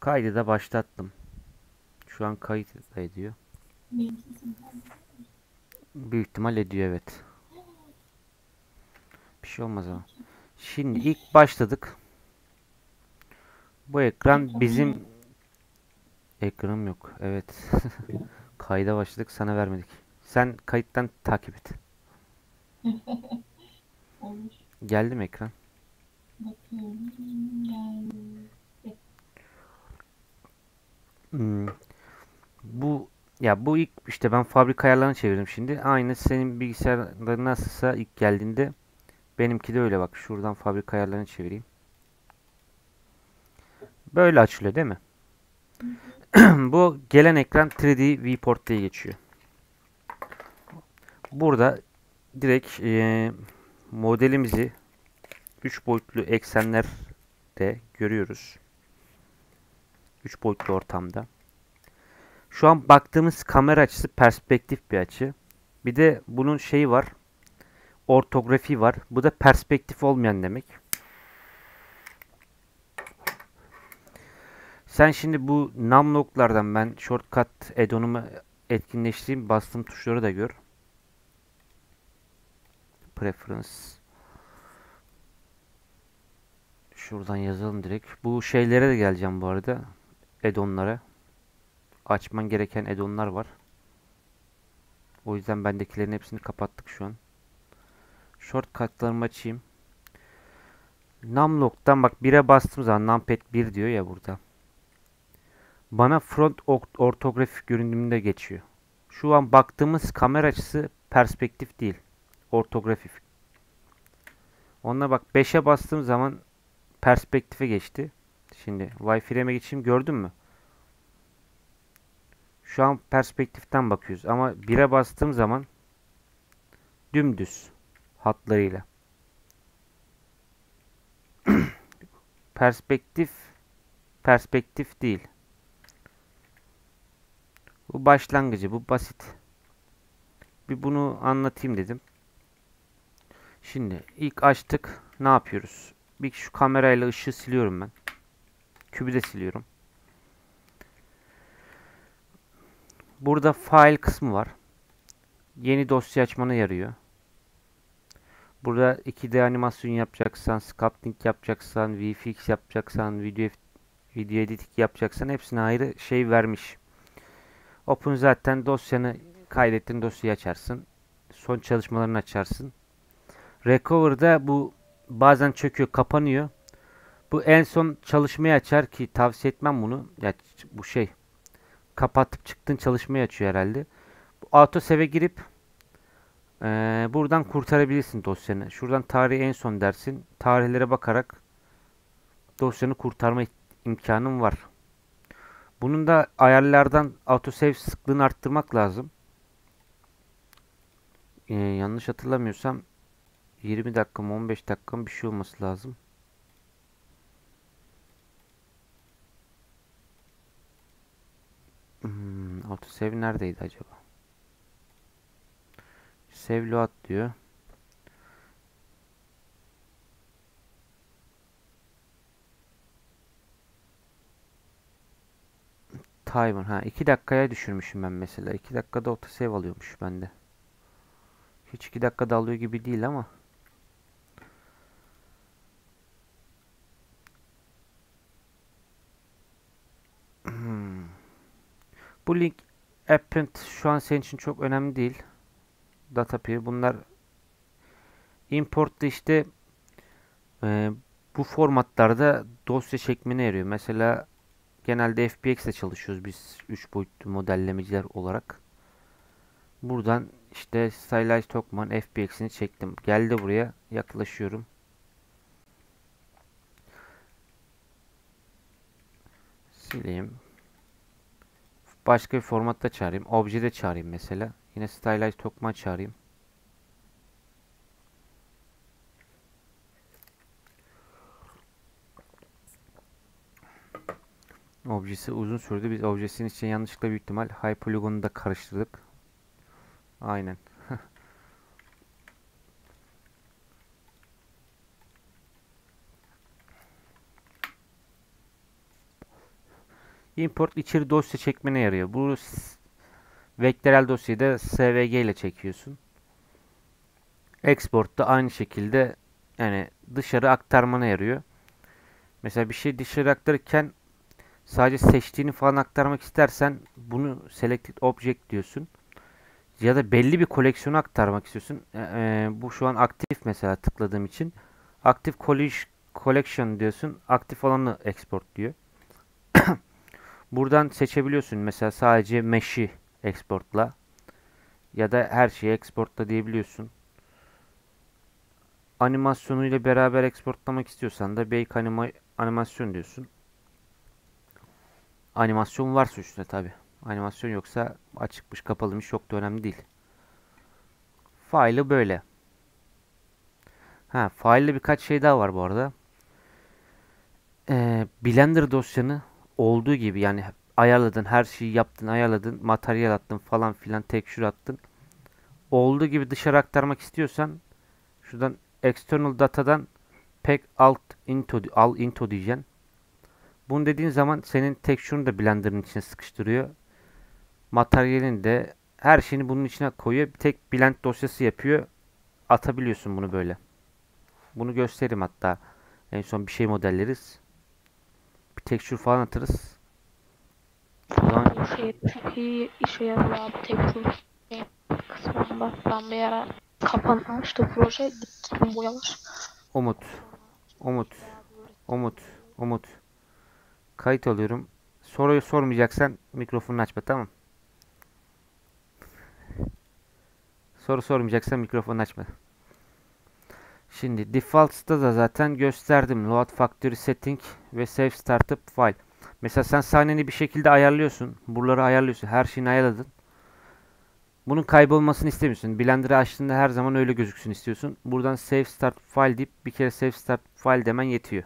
Kaydı da başlattım. Şu an kayıt ediyor. Büyük ihtimal ediyor evet. Bir şey olmaz ama. Şimdi ilk başladık. Bu ekran bizim ekranım yok. Evet. Kayda başladık sana vermedik. Sen kayıttan takip et. Geldi mi ekran? Bakıyorum. Geldi. Hmm. Bu ya bu ilk işte ben fabrika ayarlarını çevirdim şimdi. Aynı senin bilgisayarda nasılsa ilk geldiğinde benimki de öyle bak. Şuradan fabrika ayarlarını çevireyim. Böyle açılıyor değil mi? Bu gelen ekran 3D viewport diye geçiyor. Burada direkt eee, modelimizi 3 boyutlu eksenlerde görüyoruz. 3 boyutlu ortamda. Şu an baktığımız kamera açısı perspektif bir açı. Bir de bunun şeyi var. Ortografi var. Bu da perspektif olmayan demek. Sen şimdi bu numlocklardan ben shortcut add-on'umu etkinleştireyim. Bastığım tuşları da gör. Preference. Şuradan yazalım direkt. Bu şeylere de geleceğim bu arada. Add-on'lara. Açman gereken add-on'lar var. O yüzden bendekilerin hepsini kapattık şu an. Shortcut'larımı açayım. Numlock'tan bak 1'e bastığım zaman numpad 1 diyor ya burada. Bana front ort- ortografik görünümünde geçiyor. Şu an baktığımız kamera açısı perspektif değil. Ortografik. Onunla bak 5'e bastığım zaman perspektife geçti. Şimdi Wi-Fi'ye geçeyim gördün mü? Şu an perspektiften bakıyoruz ama 1'e bastığım zaman dümdüz hatlarıyla. Perspektif perspektif değil. Bu başlangıcı, bu basit. Bir bunu anlatayım dedim. Şimdi ilk açtık. Ne yapıyoruz? Bir şu kamerayla ışığı siliyorum ben. Kübü de siliyorum. Burada file kısmı var. Yeni dosya açmana yarıyor. Burada 2D animasyon yapacaksan, sculpting yapacaksan, VFX yapacaksan, video video editing yapacaksan hepsine ayrı şey vermiş. Open zaten dosyanı kaydettin dosyayı açarsın. Son çalışmalarını açarsın. Recover'da bu bazen çöküyor, kapanıyor. Bu en son çalışmayı açar ki tavsiye etmem bunu. Ya bu şey kapatıp çıktığın çalışmayı açıyor herhalde. Bu auto save'e girip eee, buradan kurtarabilirsin dosyanı. Şuradan tarihi en son dersin. Tarihlere bakarak dosyanı kurtarma imkanın var. Bunun da ayarlardan autosave sıklığını arttırmak lazım. Ee, yanlış hatırlamıyorsam 20 dakika mı 15 dakika bir şey olması lazım. Hmm, autosave neredeydi acaba? Save load diyor. Timer. Ha 2 dakikaya düşürmüşüm ben mesela. 2 dakikada autosave alıyormuş bende. Hiç 2 dakikada alıyor gibi değil ama. Bu link append şu an senin için çok önemli değil. Data peer bunlar import'ta işte e, bu formatlarda dosya çekmene yarıyor. Mesela Genelde FBX ile çalışıyoruz biz 3 boyutlu modellemeciler olarak. Buradan işte Stylize Tokman FBX'ini çektim. Geldi buraya yaklaşıyorum. Sileyim. Başka bir formatta çağırayım. Obje'de çağırayım mesela. Yine Stylize Tokman çağırayım. Objesi uzun sürdü. Biz objesinin için yanlışlıkla büyük ihtimal high polygon'u da karıştırdık. Aynen. Import içeri dosya çekmene yarıyor. Bu vektörel dosyayı da SVG ile çekiyorsun. Export da aynı şekilde yani dışarı aktarmana yarıyor. Mesela bir şey dışarı aktarırken sadece seçtiğini falan aktarmak istersen bunu selected object diyorsun. Ya da belli bir koleksiyonu aktarmak istiyorsun. E, e, bu şu an aktif mesela tıkladığım için. College- collection diyorsun. Aktif olanı export diyor. Buradan seçebiliyorsun. Mesela sadece mesh'i exportla ya da her şeyi exportla diyebiliyorsun. Animasyonuyla beraber exportlamak istiyorsan da bake anima animasyon diyorsun. Animasyon varsa üstüne tabi. Animasyon yoksa açıkmış kapalıymış çok da önemli değil. File'ı böyle. Ha, file'de birkaç şey daha var bu arada. Ee, Blender dosyanı olduğu gibi yani ayarladın, her şeyi yaptın, ayarladın, materyal attın falan filan, texture attın. Olduğu gibi dışarı aktarmak istiyorsan şuradan external datadan pack alt into al into diyeceksin. Bunu dediğin zaman senin texture'ını da Blender'ın içine sıkıştırıyor. Materyalini de her şeyini bunun içine koyuyor. Bir tek blend dosyası yapıyor. Atabiliyorsun bunu böyle. Bunu göstereyim hatta. En son bir şey modelleriz. Texture falan atarız. Zaman Bu şey çok iyi işe yarıyor abi teknik kısmında. Ben bir ara kapanmıştı proje gittim boyalar. Umut, Umut, Umut, Umut. Kayıt alıyorum. Soruyu sormayacaksan mikrofonunu açma tamam. Soru sormayacaksan mikrofonunu açma. Şimdi defaults'ta da zaten gösterdim. Load factory setting ve save startup file. Mesela sen sahneni bir şekilde ayarlıyorsun. Buraları ayarlıyorsun. Her şeyini ayarladın. Bunun kaybolmasını istemiyorsun. Blender'ı açtığında her zaman öyle gözüksün istiyorsun. Buradan save start file deyip bir kere save start file demen yetiyor.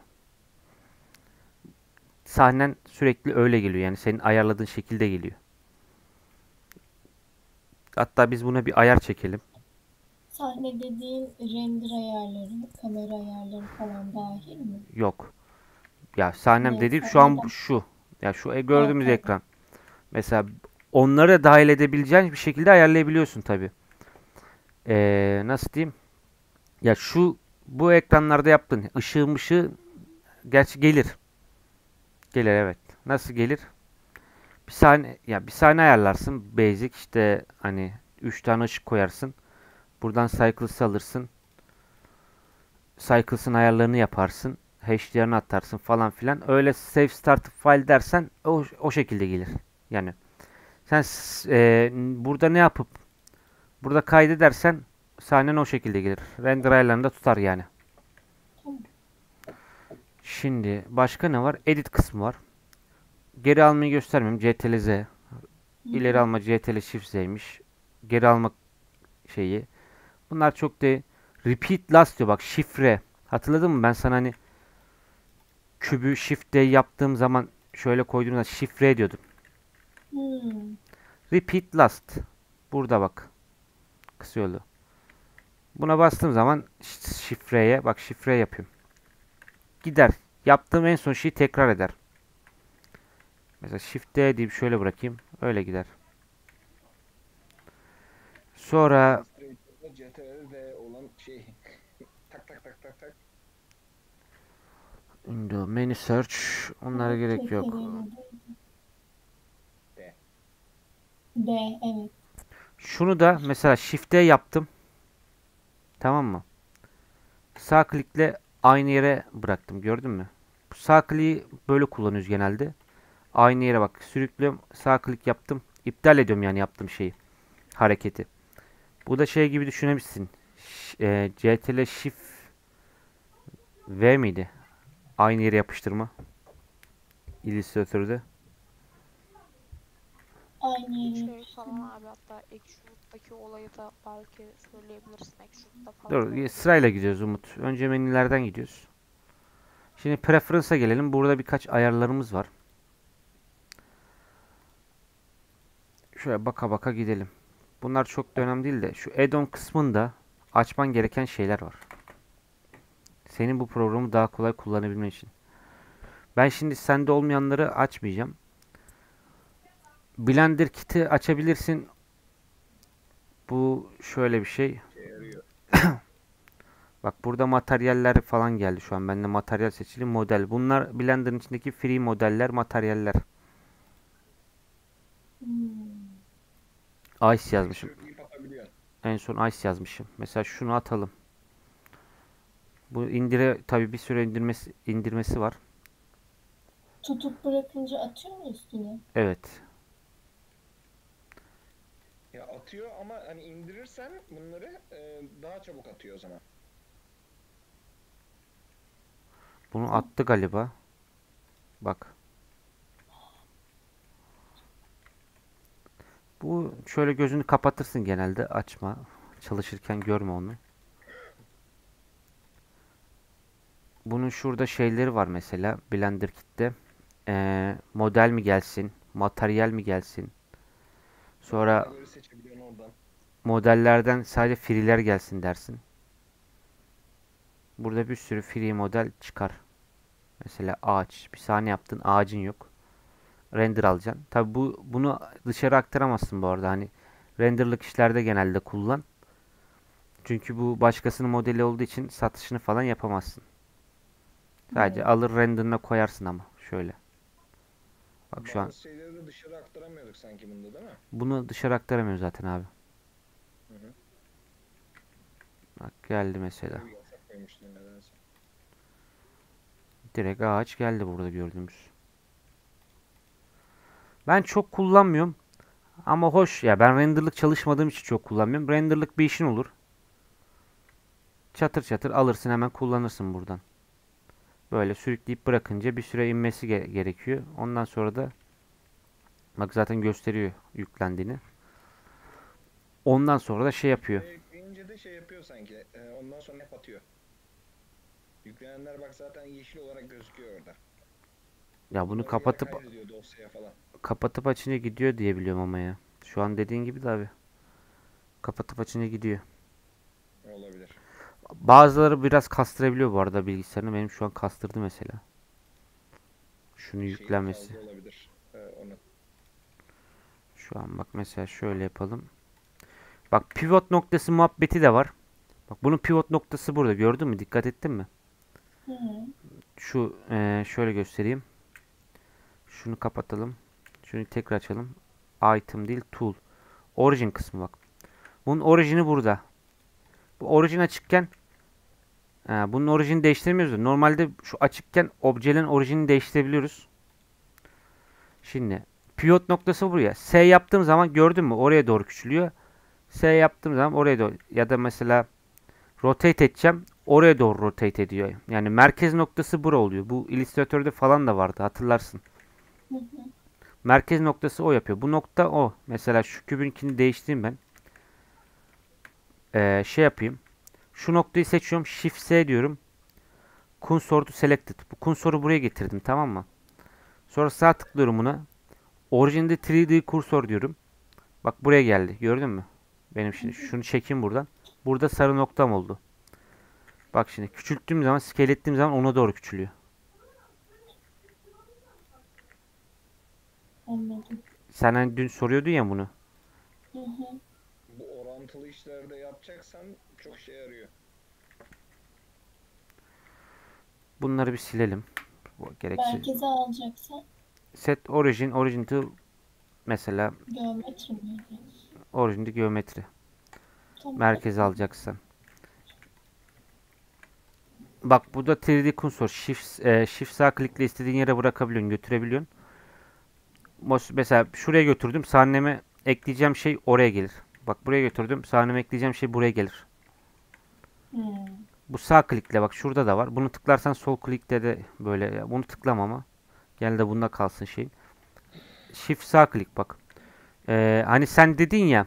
Sahnen sürekli öyle geliyor. Yani senin ayarladığın şekilde geliyor. Hatta biz buna bir ayar çekelim. Sahne dediğin render ayarları, kamera ayarları falan dahil mi? Yok. Ya sahnem Ne, dediğim şu an şu. Ya şu e- gördüğümüz evet. ekran. Mesela onları da dahil edebileceğin bir şekilde ayarlayabiliyorsun tabi. Ee, nasıl diyeyim? Ya şu bu ekranlarda yaptın. Işığı mışığı gerçi gelir. Gelir evet. Nasıl gelir? Bir sahne ya bir sahne ayarlarsın. Basic işte hani 3 tane ışık koyarsın. Buradan cycles'ı alırsın. Cycles'ın ayarlarını yaparsın. HDR'ını atarsın falan filan. Öyle save start file dersen o, o şekilde gelir. Yani sen e, burada ne yapıp burada kaydedersen sahnen o şekilde gelir. Render ayarlarını da tutar yani. Şimdi başka ne var? Edit kısmı var. Geri almayı göstermiyorum. CTRL Z. İleri alma CTRL Shift Z'ymiş. Geri alma şeyi. Bunlar çok da repeat last diyor bak şifre. Hatırladın mı? Ben sana hani kübü shift D yaptığım zaman şöyle koyduğumda şifre diyordum. Hmm. Repeat last. Burada bak. Kısa yolu. Buna bastığım zaman şifreye bak şifre yapıyorum. Gider. Yaptığım en son şeyi tekrar eder. Mesela shift D deyip şöyle bırakayım. Öyle gider. Sonra Window, Menu Search. Onlara gerek yok. D. D. Evet. Şunu da mesela Shift'e yaptım. Tamam mı? Sağ klikle aynı yere bıraktım. Gördün mü? Bu Sağ kliği böyle kullanıyoruz genelde. Aynı yere bak. Sürüklüyorum. Sağ klik yaptım. İptal ediyorum yani yaptığım şeyi. Hareketi. Bu da şey gibi düşünebilirsin. E, CTRL Shift V miydi? Aynı yere yapıştırma. Illustrator'da. Aynı yere Şey yapıştırma. falan abi hatta Extrude'daki olayı da belki söyleyebilirsin Extrude'da falan. Dur sırayla gidiyoruz Umut. Önce menülerden gidiyoruz. Şimdi Preference'a gelelim. Burada birkaç ayarlarımız var. Şöyle baka baka gidelim. Bunlar çok da önemli değil de şu add-on kısmında açman gereken şeyler var. Senin bu programı daha kolay kullanabilmen için. Ben şimdi sende olmayanları açmayacağım. Blender kit'i açabilirsin. Bu şöyle bir şey. Bak burada materyaller falan geldi şu an. Bende materyal seçili model. Bunlar Blender'ın içindeki free modeller, materyaller. Hmm. Ice yazmışım. En son Ice yazmışım. Mesela şunu atalım. Bu indire tabii bir süre indirmesi indirmesi var. Tutup bırakınca atıyor mu üstüne? Evet. Ya atıyor ama hani indirirsen bunları e, daha çabuk atıyor o zaman. Bunu attı galiba. Bak. Bu şöyle gözünü kapatırsın genelde. Açma. Çalışırken görme onu. Bunun şurada şeyleri var mesela. Blender Kit'te. Ee, model mi gelsin? Materyal mi gelsin? Sonra modellerden sadece free'ler gelsin dersin. Burada bir sürü free model çıkar. Mesela ağaç. Bir sahne yaptın ağacın yok. Render alacaksın. Tabi bu bunu dışarı aktaramazsın bu arada. Hani renderlık işlerde genelde kullan. Çünkü bu başkasının modeli olduğu için satışını falan yapamazsın. Sadece Evet. alır renderına koyarsın ama şöyle. Bak şu an şeyleri dışarı aktaramıyorduk sanki bunda değil mi? bunu dışarı aktaramıyor zaten abi. Hı hı. Bak geldi mesela. Direkt ağaç geldi burada gördüğümüz. Ben çok kullanmıyorum. Ama hoş ya ben renderlık çalışmadığım için çok kullanmıyorum. Renderlık bir işin olur. Çatır çatır alırsın hemen kullanırsın buradan. Böyle sürükleyip bırakınca bir süre inmesi ge- gerekiyor. Ondan sonra da bak zaten gösteriyor yüklendiğini. Ondan sonra da şey yapıyor. Ekleyince de şey yapıyor sanki. e, ondan sonra hep atıyor. Yüklenenler bak zaten yeşil olarak gözüküyor orada. Ya bunu Oraya kapatıp kapatıp açınca gidiyor diye biliyorum ama ya. Şu an dediğin gibi de abi. Kapatıp açınca gidiyor. Olabilir. Bazıları biraz kastırabiliyor bu arada bilgisayarını. Benim şu an kastırdı mesela. Şunu fazla olabilir. E, onu. Şu an bak mesela şöyle yapalım. Bak pivot noktası muhabbeti de var. Bak bunun pivot noktası burada. Gördün mü? Dikkat ettin mi? Hı. Şu eee, şöyle göstereyim. Şunu kapatalım. Şunu tekrar açalım. Item değil tool. Origin kısmı bak. Bunun orijini burada. Bu orijin açıkken Ha, bunun orijini değiştirmiyoruz. da Normalde şu açıkken objelerin orijini değiştirebiliyoruz. Şimdi pivot noktası buraya. S yaptığım zaman gördün mü? Oraya doğru küçülüyor. S yaptığım zaman oraya doğru ya da mesela rotate edeceğim. Oraya doğru rotate ediyor. Yani merkez noktası bura oluyor. Bu illüstratörde falan da vardı hatırlarsın. Hı hı. Merkez noktası o yapıyor. Bu nokta o. Mesela şu kübünkini değiştireyim ben. Ee, şey yapayım. Şu noktayı seçiyorum. Shift S diyorum. Cursor'u selected. Bu cursor'u buraya getirdim tamam mı? Sonra sağ tıklıyorum buna. Orijinde 3D kursor diyorum. Bak buraya geldi. Gördün mü? Benim şimdi şunu çekeyim buradan. Burada sarı noktam oldu. Bak şimdi küçülttüğüm zaman, scale ettiğim zaman ona doğru küçülüyor. Anladım. Sen hani dün soruyordun ya bunu. Hı hı. Bu orantılı işlerde yapacaksan çok şey yarıyor. Bunları bir silelim. Bu gereksiz. Merkeze alacaksan Set origin, origin to mesela geometri miydi? origin to geometri. Tamam. Merkeze alacaksan. Bak bu da 3D kursor. Shift, e, shift sağ klikle istediğin yere bırakabiliyorsun, götürebiliyorsun. Mesela şuraya götürdüm. Sahneme ekleyeceğim şey oraya gelir. Bak buraya götürdüm. Sahneme ekleyeceğim şey buraya gelir. Bu sağ klikle bak şurada da var. Bunu tıklarsan sol klikte de böyle. Bunu tıklama ama. Gel de bunda kalsın şey. Shift sağ klik bak. Ee, hani sen dedin ya.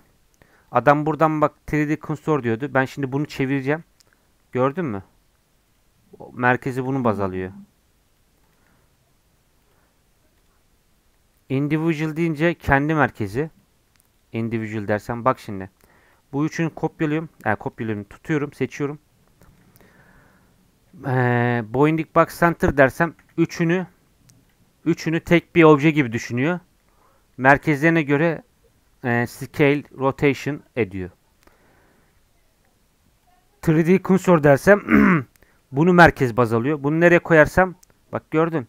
Adam buradan bak 3D Cursor diyordu. Ben şimdi bunu çevireceğim. Gördün mü? Merkezi bunu baz alıyor. Individual deyince kendi merkezi. Individual dersen bak şimdi. Bu üçünü kopyalıyorum. Yani kopyalıyorum, tutuyorum, seçiyorum. Ee, Bounding Box Center dersem üçünü üçünü tek bir obje gibi düşünüyor. merkezlerine göre e, scale, rotation ediyor. 3D kursor dersem bunu merkez baz alıyor. Bunu nereye koyarsam bak gördün.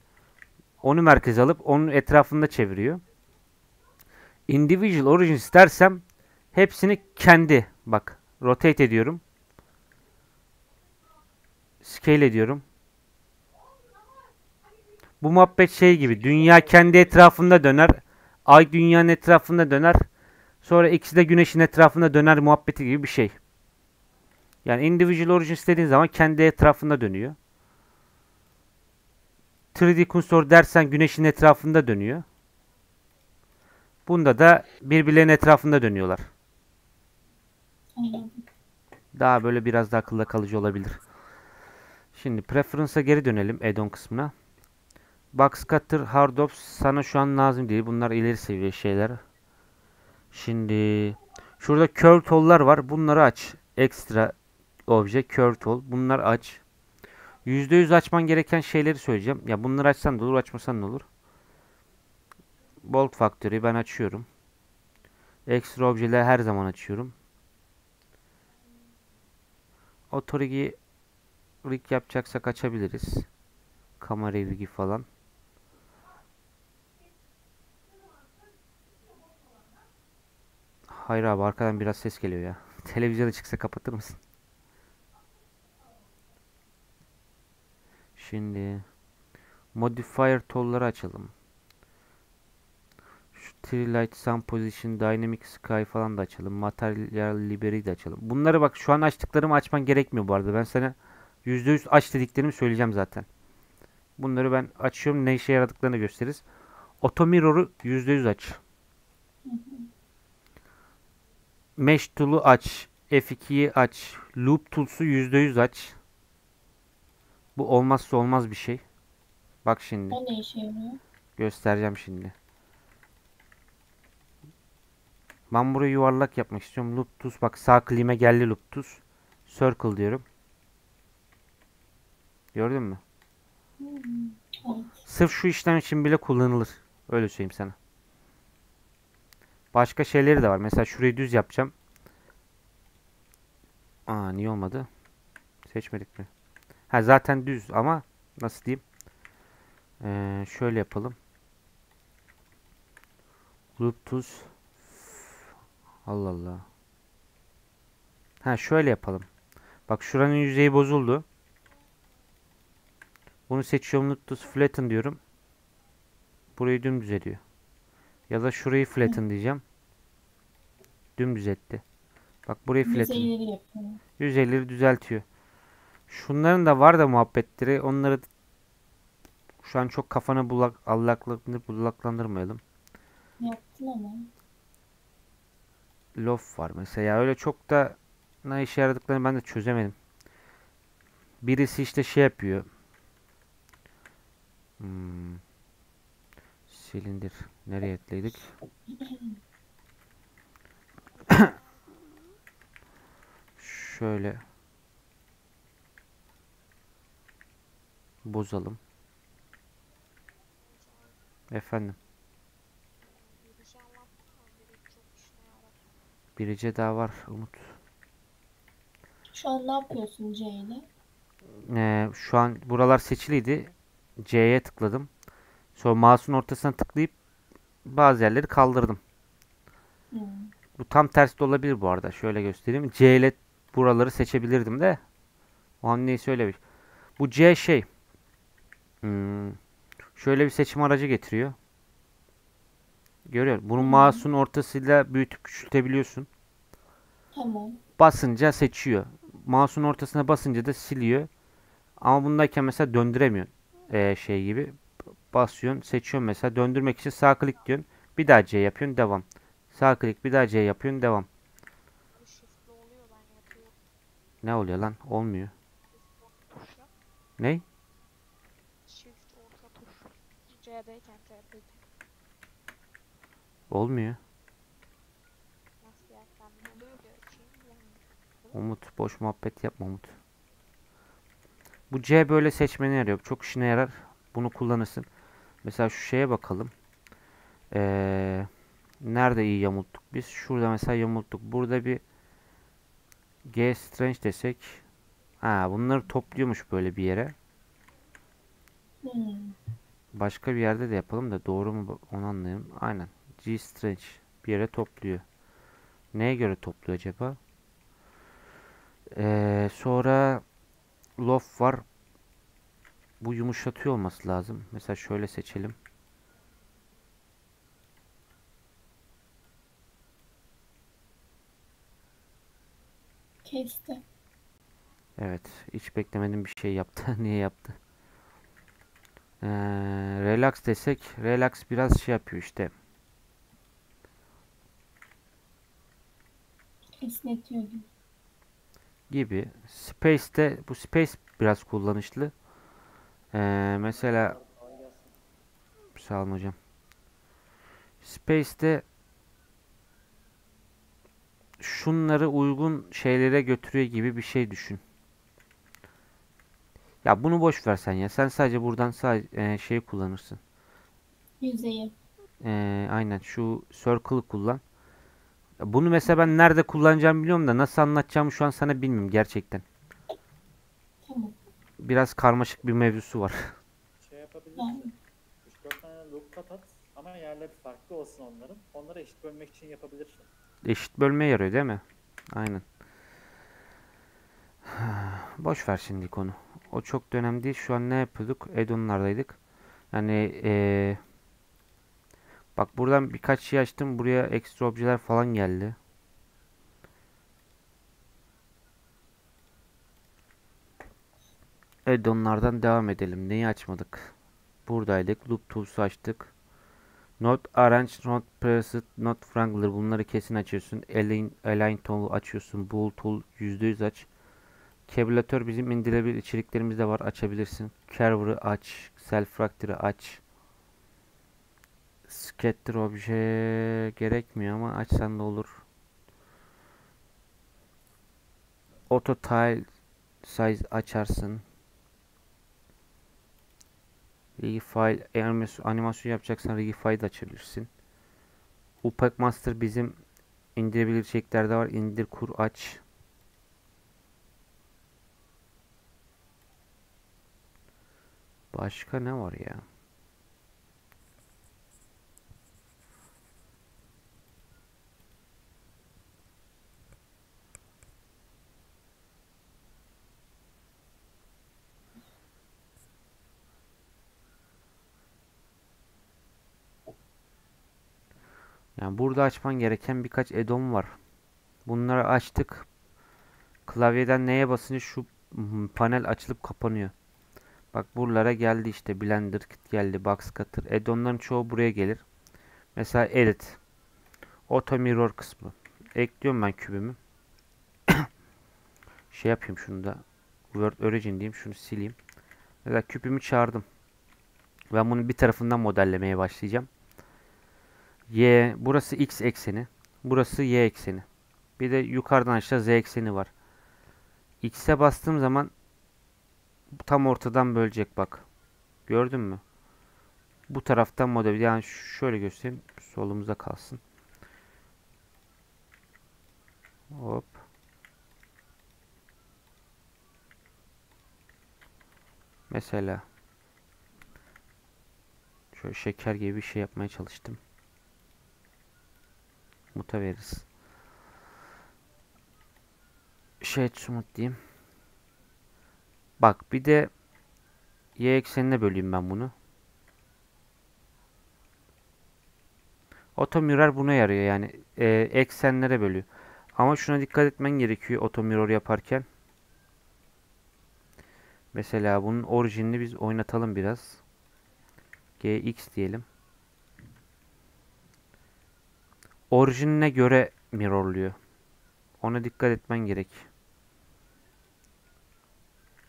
Onu merkez alıp onun etrafında çeviriyor. Individual origins dersem hepsini kendi bak rotate ediyorum. Scale ediyorum. Bu muhabbet şey gibi. Dünya kendi etrafında döner. Ay dünyanın etrafında döner. Sonra ikisi de güneşin etrafında döner muhabbeti gibi bir şey. Yani individual origins dediğin zaman kendi etrafında dönüyor. 3D kunsor dersen güneşin etrafında dönüyor. Bunda da birbirlerinin etrafında dönüyorlar. Daha böyle biraz daha akılda kalıcı olabilir. Şimdi preference'a geri dönelim add-on kısmına. Box Cutter, Hard Ops sana şu an lazım değil. Bunlar ileri seviye şeyler. Şimdi şurada Curve Tool'lar var. Bunları aç. Extra obje Curve Tool. Bunlar aç. %100 açman gereken şeyleri söyleyeceğim. Ya bunları açsan da olur, açmasan da olur. Bolt Factory ben açıyorum. Extra objeleri her zaman açıyorum. Otorigi rig yapacaksak açabiliriz. Kamera rigi falan. Hayır abi arkadan biraz ses geliyor ya. Televizyona çıksa kapatır mısın? Şimdi modifier tool'ları açalım. Şu Tree Light, Sun Position, Dynamic Sky falan da açalım. Material Library de açalım. Bunları bak şu an açtıklarımı açman gerekmiyor bu arada. Ben sana %100 aç dediklerimi söyleyeceğim zaten. Bunları ben açıyorum. Ne işe yaradıklarını gösteririz. Auto Mirror'u %100 aç. Mesh Tool'u aç. F2'yi aç. Loop Tools'u %100 aç. Bu olmazsa olmaz bir şey. Bak şimdi. O ne işe yarıyor? Göstereceğim şimdi. Ben burayı yuvarlak yapmak istiyorum. Tools. Bak sağ kliğime geldi tools. Circle diyorum. Gördün mü? Evet. Sırf şu işlem için bile kullanılır. Öyle söyleyeyim sana. Başka şeyleri de var. Mesela şurayı düz yapacağım. Aa niye olmadı? Seçmedik mi? Ha zaten düz ama nasıl diyeyim? Ee, şöyle yapalım. Tools. Allah Allah. Ha şöyle yapalım. Bak şuranın yüzeyi bozuldu. Bunu seçiyorum. Tools flatten diyorum. Burayı dümdüz ediyor. Ya da şurayı flatten diyeceğim. Dümdüz etti. Bak burayı flatten. Yüzeyleri düzeltiyor. Şunların da var da muhabbetleri. Onları şu an çok kafana bulak, allaklandır, bulaklandırmayalım. Yaptın ama. Lof var mesela. Öyle çok da ne işe yaradıklarını ben de çözemedim. Birisi işte şey yapıyor. Hmm. Silindir. Nereye ekleydik? Şöyle. Bozalım. Efendim. Birice daha var Umut. Şu an ne yapıyorsun C ile? Ee, şu an buralar seçiliydi. C'ye tıkladım. Sonra mouse'un ortasına tıklayıp bazı yerleri kaldırdım. Hmm. Bu tam tersi de olabilir bu arada. Şöyle göstereyim. C ile buraları seçebilirdim de. O öyle bir. Bu C şey. Hmm, şöyle bir seçim aracı getiriyor. Görüyor. Bunun mouse'un ortasıyla büyütüp küçültebiliyorsun. Tamam. basınca seçiyor. Mouse'un ortasına basınca da siliyor. Ama bundayken mesela döndüremiyorsun. Ee, şey gibi. Basıyorsun, seçiyorsun mesela. Döndürmek için sağ klik diyorsun. Bir daha C yapıyorsun, devam. Sağ klik, bir daha C yapıyorsun, devam. Ne oluyor lan? Olmuyor. Ne? Shift orta tuş. C'deyken C'deyken. Olmuyor. Umut, boş muhabbet yapma Umut. Bu C böyle seçmene yarıyor. Çok işine yarar. Bunu kullanırsın. Mesela şu şeye bakalım. Ee, Nerede iyi yamulttuk biz? Şurada mesela yamulttuk. Burada bir G strange desek. Ha bunları topluyormuş böyle bir yere. Hmm. Başka bir yerde de yapalım da doğru mu onu anlayalım. Aynen. G strange bir yere topluyor. Neye göre topluyor acaba? Ee, sonra lof var. Bu yumuşatıyor olması lazım. Mesela şöyle seçelim. Kesti. Evet, hiç beklemedim bir şey yaptı. Niye yaptı? Ee, relax desek, relax biraz şey yapıyor işte. Esnetiyor gibi. Space'te bu space biraz kullanışlı. Ee, mesela sağ olun hocam. Space'te şunları uygun şeylere götürüyor gibi bir şey düşün. Ya bunu boş ver sen ya. Sen sadece buradan sadece şey kullanırsın. Yüzeyi. Ee, aynen şu circle'ı kullan. Bunu mesela ben nerede kullanacağımı biliyorum da nasıl anlatacağımı şu an sana bilmiyorum gerçekten. Tamam. Biraz karmaşık bir mevzusu var. Şey yapabilirsin. Yani 3-4 tane loop kapat ama yerleri farklı olsun onların. Onları eşit bölmek için yapabilirsin. Eşit bölmeye yarıyor değil mi? Aynen. Boş ver şimdi konu. O çok önemli değil. Şu an ne yapıyorduk? Add-on'lardaydık. Yani eee, bak buradan birkaç şey açtım. Buraya ekstra objeler falan geldi. Add-on'lardan devam edelim. Neyi açmadık? Buradaydık. Loop Tools'u açtık. Not Arrange, Not Preset, Not Wrangler bunları kesin açıyorsun. Align, Align Tool'u açıyorsun. Bool Tool %100 aç. Kebülatör bizim indirilebilir içeriklerimiz de var. Açabilirsin. Curve'ı aç. Self Fracture'ı aç. Scatter obje gerekmiyor ama açsan da olur. Auto Tile Size açarsın. Regify animasyon, animasyon yapacaksan Regify da açabilirsin. Upac Master bizim indirebilir içeriklerde var. İndir kur aç. Başka ne var ya? Yani burada açman gereken birkaç add-on var. Bunları açtık. Klavyeden neye basınca şu panel açılıp kapanıyor. Bak buralara geldi işte Blender Kit geldi, Box Cutter. Add-on'ların çoğu buraya gelir. Mesela Edit. Auto Mirror kısmı. Ekliyorum ben kübümü. şey yapayım şunu da. Word Origin diyeyim. Şunu sileyim. Mesela küpümü çağırdım. Ben bunu bir tarafından modellemeye başlayacağım. Y burası x ekseni. Burası y ekseni. Bir de yukarıdan aşağı z ekseni var. X'e bastığım zaman tam ortadan bölecek bak. Gördün mü? Bu taraftan model yani şöyle göstereyim. Solumuzda kalsın. Hop. Mesela şöyle şeker gibi bir şey yapmaya çalıştım. Muta veririz. Şey smooth diyeyim. Bak bir de y eksenine böleyim ben bunu. Otomirror buna yarıyor yani e, eksenlere bölüyor. Ama şuna dikkat etmen gerekiyor otomirror yaparken. Mesela bunun orijinini biz oynatalım biraz. gx diyelim. Orijinine göre mirrorluyor. Ona dikkat etmen gerek.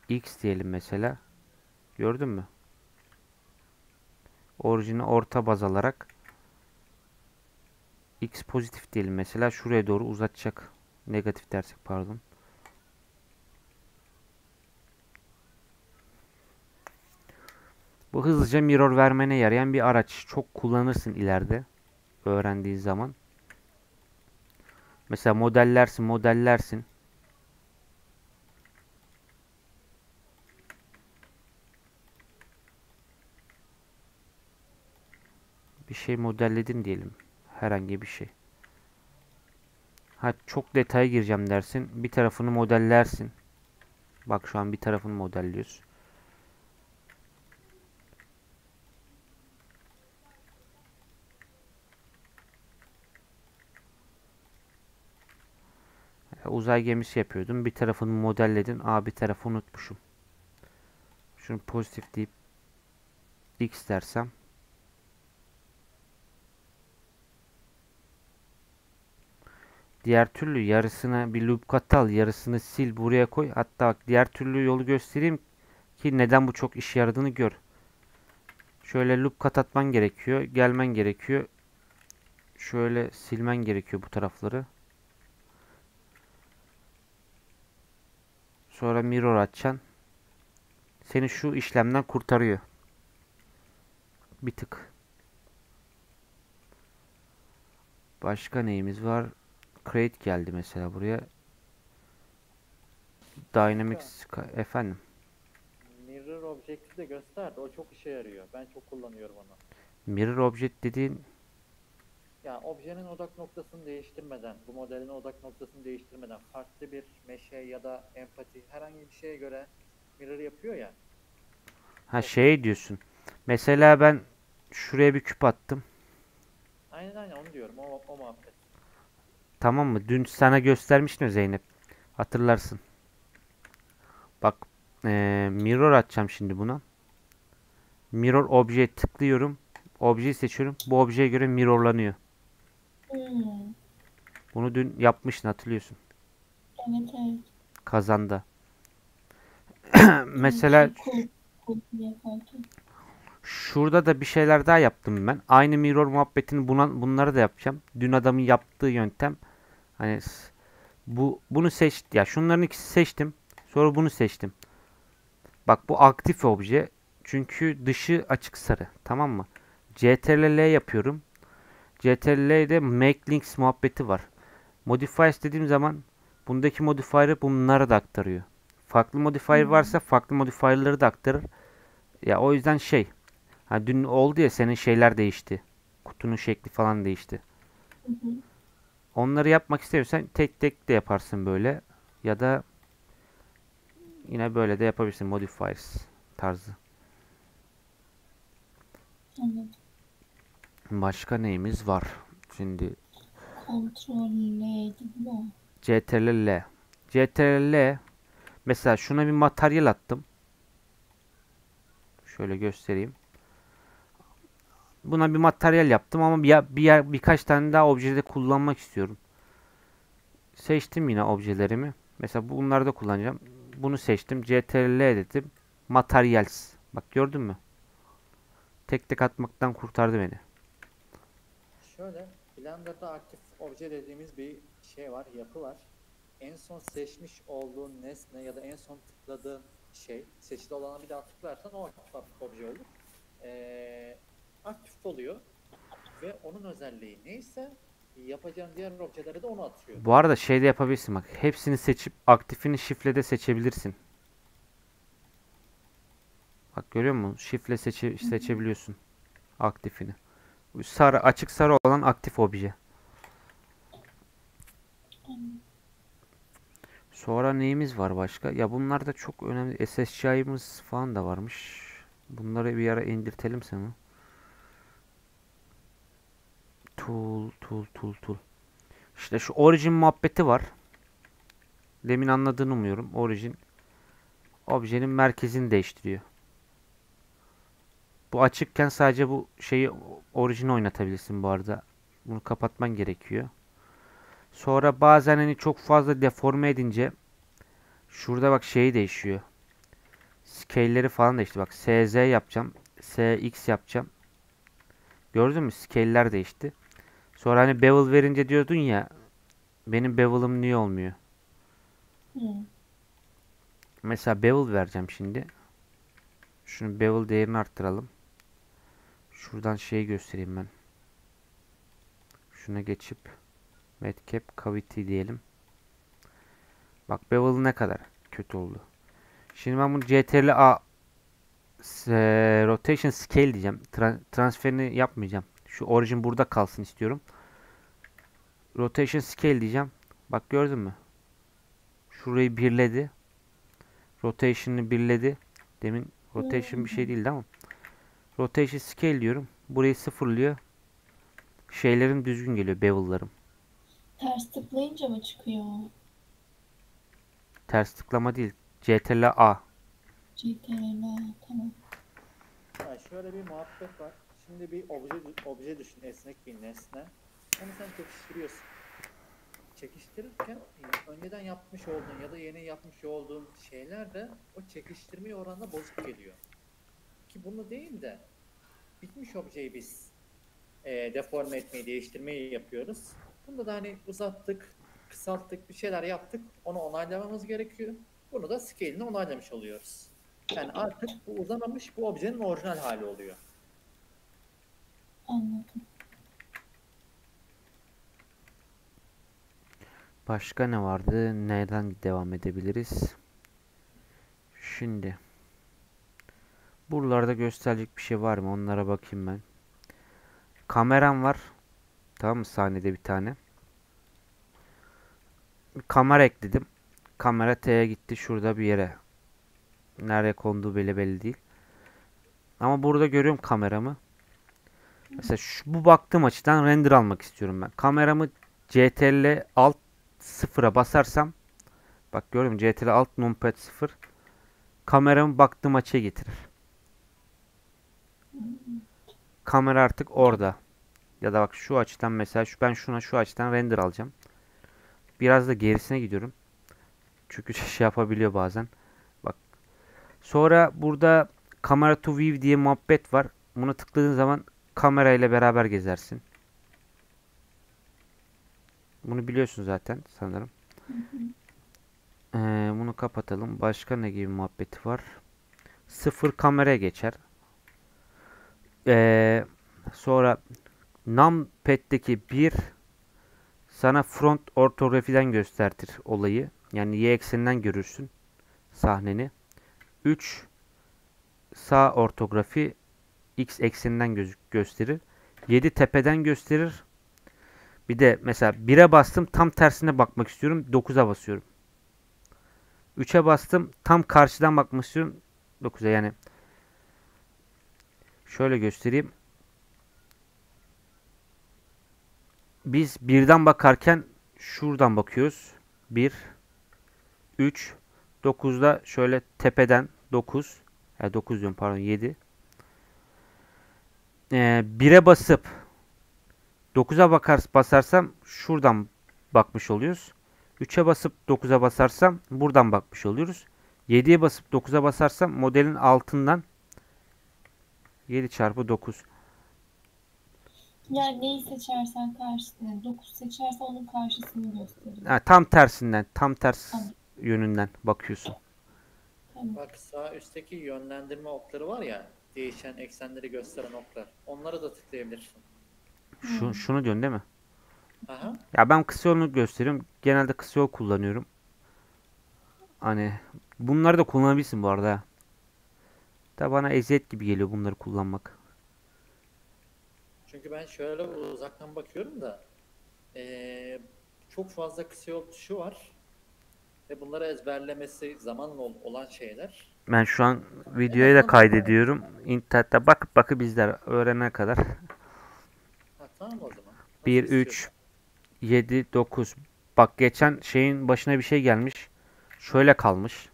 X diyelim mesela. Gördün mü? Orijini orta baz alarak X pozitif diyelim mesela. Şuraya doğru uzatacak. Negatif dersek pardon. Bu hızlıca mirror vermene yarayan bir araç. Çok kullanırsın ileride. öğrendiğin zaman. Mesela modellersin, modellersin. Bir şey modelledin diyelim. Herhangi bir şey. Ha çok detaya gireceğim dersin. Bir tarafını modellersin. Bak şu an bir tarafını modelliyoruz. Uzay gemisi yapıyordum. Bir tarafını modelledin. Aa bir tarafı unutmuşum. Şunu pozitif deyip x dersem. Diğer türlü yarısına bir loop kat al, yarısını sil buraya koy. Hatta diğer türlü yolu göstereyim ki neden bu çok işe yaradığını gör. Şöyle loop kat atman gerekiyor, gelmen gerekiyor. Şöyle silmen gerekiyor bu tarafları. Sonra mirror açacaksın. Seni şu işlemden kurtarıyor. Bir tık. Başka neyimiz var? Create geldi mesela buraya. Dynamics efendim. Mirror Object'i de gösterdi. O çok işe yarıyor. Ben çok kullanıyorum onu. Mirror object dediğin Yani objenin odak noktasını değiştirmeden, bu modelin odak noktasını değiştirmeden farklı bir meşe ya da empati herhangi bir şeye göre mirror yapıyor ya. ha şey diyorsun. Mesela ben şuraya bir küp attım. Aynen aynen onu diyorum. O, o muhabbet. Tamam mı? Dün sana göstermiştim ya Zeynep. Hatırlarsın. Bak eee, mirror atacağım şimdi buna. Mirror objeye tıklıyorum. Objeyi seçiyorum. Bu objeye göre mirrorlanıyor. Hmm. Bunu dün yapmıştın hatırlıyorsun. Evet evet. Kazanda. Mesela. Şurada da bir şeyler daha yaptım ben. Aynı mirror muhabbetini buna, bunları da yapacağım. Dün adamın yaptığı yöntem. Hani bu bunu seç ya şunların ikisi seçtim. Sonra bunu seçtim. Bak bu aktif obje. Çünkü dışı açık sarı. Tamam mı? CTRL-L yapıyorum. CTRL-L'de make links muhabbeti var. Modify istediğim zaman bundaki modifier'ı bunlara da aktarıyor. Farklı modifier varsa farklı modifier'ları da aktarır. Ya o yüzden şey Ha dün oldu ya senin şeyler değişti. Kutunun şekli falan değişti. Hı hı. Onları yapmak istiyorsan tek tek de yaparsın böyle. Ya da yine böyle de yapabilirsin. Modifiers tarzı. Anladım. Başka neyimiz var? Şimdi Kontrol L'ydi bu? CTRL. CTRL. Mesela şuna bir materyal attım. Şöyle göstereyim. Buna bir materyal yaptım ama bir, bir yer, birkaç tane daha objede kullanmak istiyorum. Seçtim yine objelerimi. Mesela bunları da kullanacağım. Bunu seçtim. CTRL dedim. Materials. Bak gördün mü? Tek tek atmaktan kurtardı beni. Şöyle Blender'da aktif obje dediğimiz bir şey var, yapı var. En son seçmiş olduğun nesne ya da en son tıkladığın şey, seçili olana bir daha tıklarsan o aktif obje olur. Ee, aktif oluyor ve onun özelliği neyse yapacağın diğer objelere de onu atıyor. Bu arada şey de yapabilirsin bak. Hepsini seçip aktifini şifrede seçebilirsin. Bak görüyor musun? Şifre seçe seçebiliyorsun aktifini. Sarı açık sarı olan aktif obje. Sonra neyimiz var başka? Ya bunlar da çok önemli. SSCI'miz falan da varmış. Bunları bir ara indirtelim sana. Tool, tool, tool, tool. İşte şu origin muhabbeti var. Demin anladığını umuyorum. Origin objenin merkezini değiştiriyor. Bu açıkken sadece bu şeyi origin oynatabilirsin bu arada. Bunu kapatman gerekiyor. Sonra bazen hani çok fazla deforme edince şurada bak şeyi değişiyor. Scale'leri falan değişti. Bak SZ yapacağım. SX yapacağım. Gördün mü? Scale'ler değişti. Sonra hani bevel verince diyordun ya benim bevel'ım niye olmuyor? Hı. Mesela bevel vereceğim şimdi. Şunu bevel değerini arttıralım. Şuradan şeyi göstereyim ben. Şuna geçip Madcap Cavity diyelim. Bak bevel ne kadar kötü oldu. Şimdi ben bunu CTRL A eee, Rotation Scale diyeceğim. Tra- transferini yapmayacağım. Şu origin burada kalsın istiyorum. Rotation Scale diyeceğim. Bak gördün mü? Şurayı birledi. Rotation'ı birledi. Demin rotation bir şey değildi ama. Rotation Scale diyorum. Burayı sıfırlıyor. Şeylerim düzgün geliyor. Bevel'larım. Ters tıklayınca mı çıkıyor? Ters tıklama değil. CTRL A. CTRL tamam. Ya şöyle bir muhabbet var. Şimdi bir obje, obje düşün, esnek bir nesne. Onu sen çekiştiriyorsun. Çekiştirirken e, önceden yapmış olduğun ya da yeni yapmış olduğun şeyler de o çekiştirmeye oranla bozuk geliyor. Ki bunu değil de bitmiş objeyi biz e, deforme etmeyi, değiştirmeyi yapıyoruz. Bunda da hani uzattık, kısalttık, bir şeyler yaptık. Onu onaylamamız gerekiyor. Bunu da scale'ini onaylamış oluyoruz. Yani artık bu uzamamış bu objenin orijinal hali oluyor. Anladım. Başka ne vardı? Nereden devam edebiliriz? Şimdi. Buralarda gösterecek bir şey var mı? Onlara bakayım ben. Kameram var. Tamam mı? Sahnede bir tane. Kamera ekledim. Kamera T'ye gitti şurada bir yere. Nereye konduğu bile belli değil. Ama burada görüyorum kameramı. Mesela şu, bu baktığım açıdan render almak istiyorum ben. Kameramı CTRL alt sıfıra basarsam bak görüyor musun? CTRL alt numpad 0 kameramı baktığım açıya getirir. Kamera artık orada. Ya da bak şu açıdan mesela şu ben şuna şu açıdan render alacağım. Biraz da gerisine gidiyorum. Çünkü şey yapabiliyor bazen. Bak. Sonra burada kamera to view diye muhabbet var. Bunu tıkladığın zaman kamera ile beraber gezersin. Bunu biliyorsun zaten sanırım. Ee, bunu kapatalım. Başka ne gibi muhabbeti var? Sıfır kameraya geçer. Ee, sonra numpad'deki bir sana front ortografiden göstertir olayı. Yani y ekseninden görürsün sahneni. 3 sağ ortografi x ekseninden göz gösterir. 7 tepeden gösterir. Bir de mesela 1'e bastım tam tersine bakmak istiyorum. 9'a basıyorum. 3'e bastım tam karşıdan bakmak istiyorum. 9'a yani. Şöyle göstereyim. Biz birden bakarken şuradan bakıyoruz. 1 3 9'da şöyle tepeden 9 yani 9 diyorum pardon 7 ee, 1'e basıp 9'a bakar basarsam şuradan bakmış oluyoruz. 3'e basıp 9'a basarsam buradan bakmış oluyoruz. 7'ye basıp 9'a basarsam modelin altından 7 çarpı 9. Yani neyi seçersen karşısına, 9 seçersen onun karşısını gösteriyor. Ha, tam tersinden, tam ters Tamam. yönünden bakıyorsun. Tamam. Bak sağ üstteki yönlendirme okları var ya, değişen eksenleri gösteren oklar. Onları da tıklayabilirsin. Şu, şunu diyorsun değil mi? Aha. Ya ben kısa yolunu gösteriyorum. Genelde kısa yol kullanıyorum. Hani bunları da kullanabilirsin bu arada. Da bana eziyet gibi geliyor bunları kullanmak. Çünkü ben şöyle uzaktan bakıyorum da eee, çok fazla kısa yol tuşu var. Ve bunları ezberlemesi zamanla ol- olan şeyler. Ben şu an videoyu da kaydediyorum. İnternette bakıp bakıp izler öğrenene kadar. Ha tamam o zaman. Nasıl 1, istiyorsan. 3, 7, 9. Bak geçen şeyin başına bir şey gelmiş. Şöyle kalmış.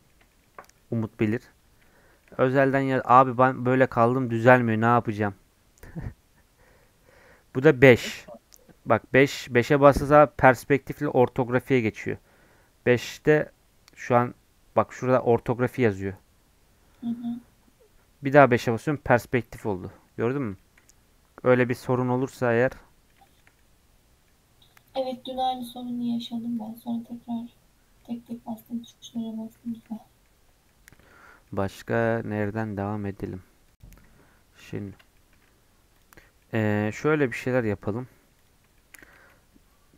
Umut bilir. Özelden ya abi ben böyle kaldım düzelmiyor ne yapacağım? Bu da 5. Bak 5 5'e basınca perspektifli ortografiye geçiyor. 5'te şu an bak şurada ortografi yazıyor. Hı hı. Bir daha 5'e basıyorum perspektif oldu. Gördün mü? Öyle bir sorun olursa eğer Evet dün aynı sorunu yaşadım ben. Sonra tekrar tek tek bastım tuşlara bastım. Güzel. Başka nereden devam edelim? Şimdi eee, şöyle bir şeyler yapalım.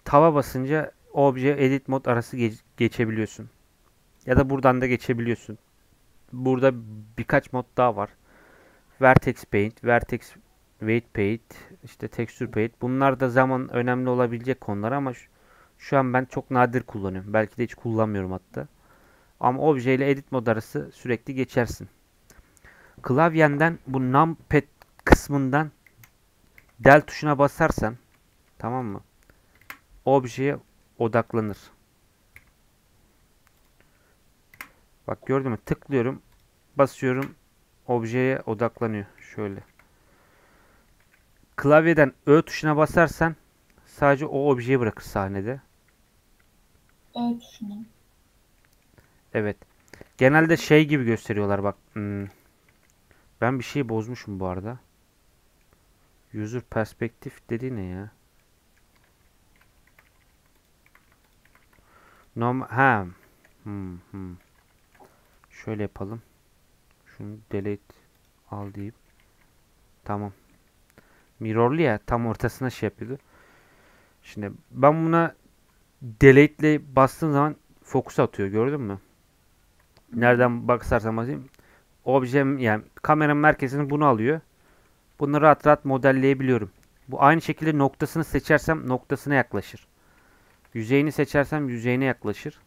tava basınca obje edit mod arası ge- geçebiliyorsun. Ya da buradan da geçebiliyorsun. Burada birkaç mod daha var. Vertex Paint, Vertex Weight Paint, işte Texture Paint. Bunlar da zaman önemli olabilecek konular ama şu an ben çok nadir kullanıyorum. Belki de hiç kullanmıyorum hatta. Ama obje ile edit mod arası sürekli geçersin. Klavyenden bu numpad kısmından del tuşuna basarsan tamam mı? Objeye odaklanır. Bak gördün mü? Tıklıyorum. Basıyorum. Objeye odaklanıyor. Şöyle. Klavyeden Ö tuşuna basarsan sadece o objeyi bırakır sahnede. Ö tuşuna. Evet. Genelde şey gibi gösteriyorlar bak. Hmm. Ben bir şey bozmuşum bu arada. User perspektif dedi ne ya? Normal ha. Hmm, hmm. Şöyle yapalım. Şunu delete al deyip. Tamam. Mirrorlu ya tam ortasına şey yapıyordu. Şimdi ben buna delete ile bastığım zaman fokus atıyor gördün mü? Nereden bakarsan bakayım. Objem yani kameranın merkezini bunu alıyor. Bunu rahat rahat modelleyebiliyorum. Bu aynı şekilde noktasını seçersem noktasına yaklaşır. Yüzeyini seçersem yüzeyine yaklaşır.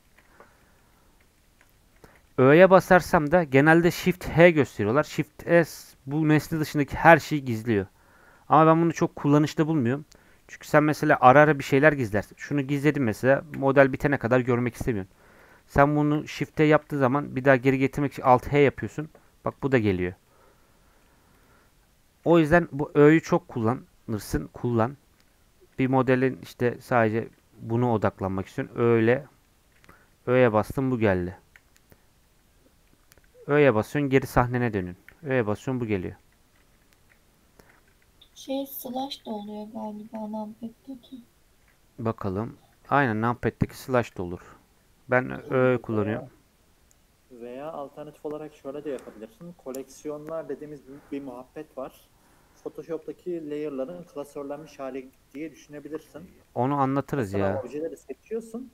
Ö'ye basarsam da genelde Shift H gösteriyorlar. Shift S bu nesne dışındaki her şeyi gizliyor. Ama ben bunu çok kullanışlı bulmuyorum. Çünkü sen mesela ara ara bir şeyler gizlersin. Şunu gizledim mesela model bitene kadar görmek istemiyorsun. Sen bunu Shift'e yaptığı zaman bir daha geri getirmek için Alt H yapıyorsun. Bak bu da geliyor. O yüzden bu Ö'yü çok kullanırsın. Kullan. Bir modelin işte sadece bunu odaklanmak istiyorsun. Öyle Ö'ye bastım bu geldi. Ö'ye basıyorsun geri sahnene dönün. Ö'ye basıyorsun bu geliyor. Şey slash da oluyor galiba numpad'deki. Bakalım. Aynen Numpad'deki slash da olur. Ben Ö kullanıyorum. Veya alternatif olarak şöyle de yapabilirsin. Koleksiyonlar dediğimiz bir, bir muhabbet var. Photoshop'taki layer'ların klasörlenmiş hali diye düşünebilirsin. Onu anlatırız Mesela ya. objeleri seçiyorsun.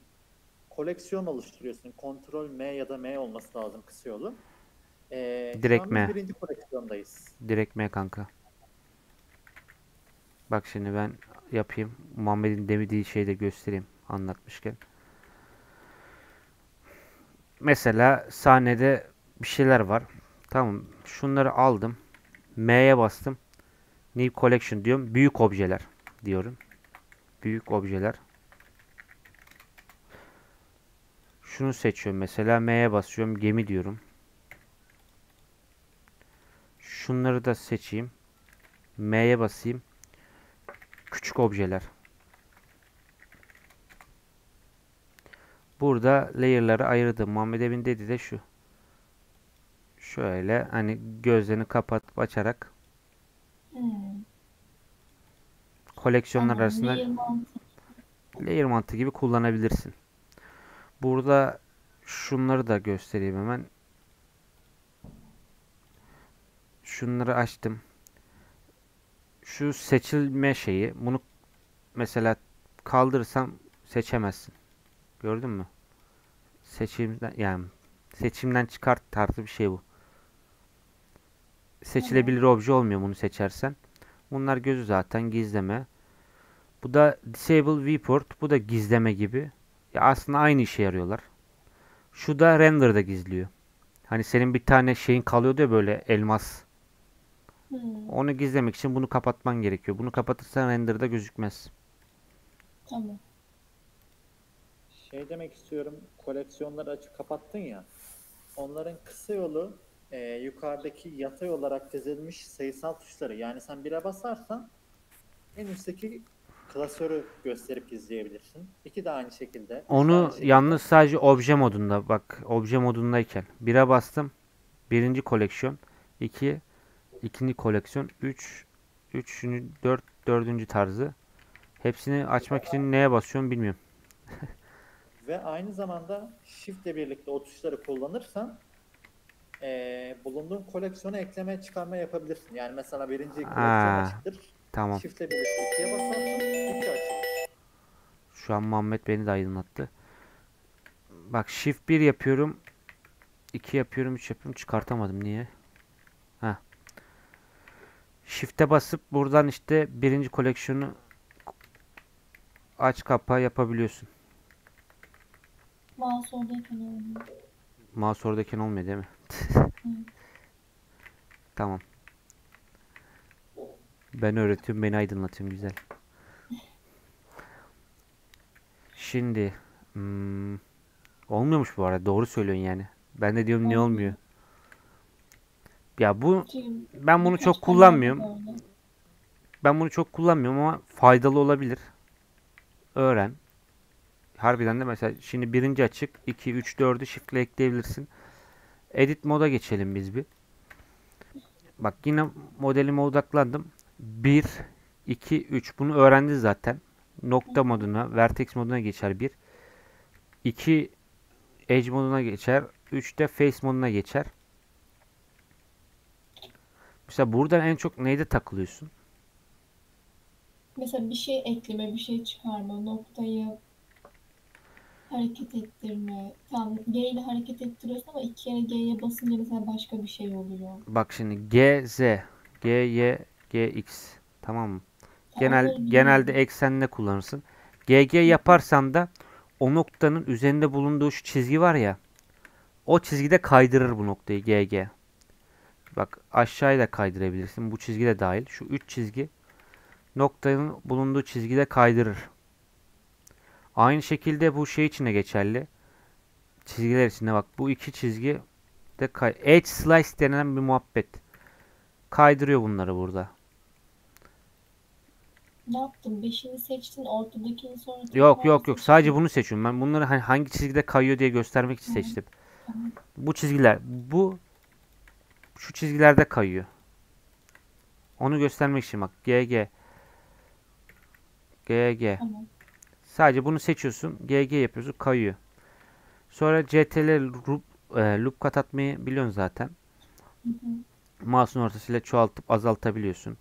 Koleksiyon oluşturuyorsun. Ctrl M ya da M olması lazım kısa yolu. Ee, Direkt M. birinci koleksiyondayız. Direkt M kanka. Bak şimdi ben yapayım. Muhammed'in demediği şeyi de göstereyim anlatmışken. Mesela sahnede bir şeyler var. Tamam. Şunları aldım. M'ye bastım. New Collection diyorum. Büyük objeler diyorum. Büyük objeler. Şunu seçiyorum mesela. M'ye basıyorum. Gemi diyorum. Şunları da seçeyim. M'ye basayım. Küçük objeler. Burada layer'ları ayırdım. Muhammed Emin dedi de şu. Şöyle hani gözlerini kapatıp açarak Hmm. koleksiyonlar Anladım. arasında Layer mantığı. layer mantığı gibi kullanabilirsin. Burada şunları da göstereyim hemen. Şunları açtım. Şu seçilme şeyi. Bunu mesela kaldırırsam seçemezsin. Gördün mü? Seçimden yani seçimden çıkart tarzı bir şey bu. Seçilebilir obje olmuyor bunu seçersen. Bunlar gözü zaten gizleme. Bu da disable viewport. Bu da gizleme gibi. Ya aslında aynı işe yarıyorlar. Şu da render'da gizliyor. Hani senin bir tane şeyin kalıyordu ya böyle elmas. Hmm. Onu gizlemek için bunu kapatman gerekiyor. Bunu kapatırsan render'da gözükmez. Tamam. Şey demek istiyorum, koleksiyonları açıp kapattın ya. Onların kısa yolu e, yukarıdaki yatay olarak dizilmiş sayısal tuşları. Yani sen bire basarsan en üstteki klasörü gösterip izleyebilirsin. İki de aynı şekilde. üç de Onu aynı şekilde. yalnız sadece obje modunda bak obje modundayken 1'e bastım. Birinci koleksiyon. 2 ikinci koleksiyon. 3 üçüncü 4 dördüncü tarzı. Hepsini açmak için neye basıyorum bilmiyorum. Ve aynı zamanda Shift ile birlikte o tuşları kullanırsan e, bulunduğun koleksiyona ekleme çıkarma yapabilirsin. Yani mesela birinci koleksiyon Aa, açıktır. Tamam. Shift ile birlikte ikiye iki açılır. Şu an Muhammed beni de aydınlattı. Bak Shift 1 yapıyorum. 2 yapıyorum, 3 yapıyorum. Çıkartamadım. Niye? Ha. Shift'e basıp buradan işte birinci koleksiyonu aç kapa yapabiliyorsun. Mouse oradayken olmuyor. Mouse oradayken olmuyor değil mi? Tamam. Ben öğretiyorum, beni aydınlatıyorum. Güzel. Şimdi hmm, olmuyormuş bu arada. Doğru söylüyorsun yani. Ben de diyorum niye Olmuyor. olmuyor? Ya bu ben bunu çok kullanmıyorum. Ben bunu çok kullanmıyorum ama faydalı olabilir. Öğren. Harbiden de mesela şimdi birinci açık 2, 3, 4'ü shiftle ekleyebilirsin. Edit moda geçelim biz bir. Bak yine modelime odaklandım. 1, 2, 3 bunu öğrendi zaten. Nokta moduna, vertex moduna geçer 1. 2 edge moduna geçer. 3 de face moduna geçer. Mesela buradan en çok neyde takılıyorsun? Mesela bir şey ekleme, bir şey çıkarma, noktayı hareket ettirme. Tamam G ile hareket ettiriyorsun ama iki kere G'ye basınca mesela başka bir şey oluyor. Bak şimdi G, Z, G, Y, G, X. Tamam mı? Genel onları genelde eksenle kullanırsın. GG yaparsan da o noktanın üzerinde bulunduğu şu çizgi var ya. O çizgide kaydırır bu noktayı GG. Bak aşağıya da kaydırabilirsin. Bu çizgi de dahil. Şu üç çizgi noktanın bulunduğu çizgide kaydırır. Aynı şekilde bu şey için de geçerli. Çizgiler içinde bak bu iki çizgi de kay Edge slice denilen bir muhabbet. Kaydırıyor bunları burada. Ne yaptın? Beşini seçtin, ortadakini sonra Yok yok yok. Sadece bunu seçiyorum. Ben bunları hani hangi çizgide kayıyor diye göstermek için seçtim. Tamam. Bu çizgiler bu şu çizgilerde kayıyor. Onu göstermek için bak GG GG Tamam. Sadece bunu seçiyorsun. GG yapıyorsun. Kayıyor. Sonra CTRL loop, e, loop kat atmayı biliyorsun zaten. Hı hı. Mouse'un ortasıyla çoğaltıp azaltabiliyorsun.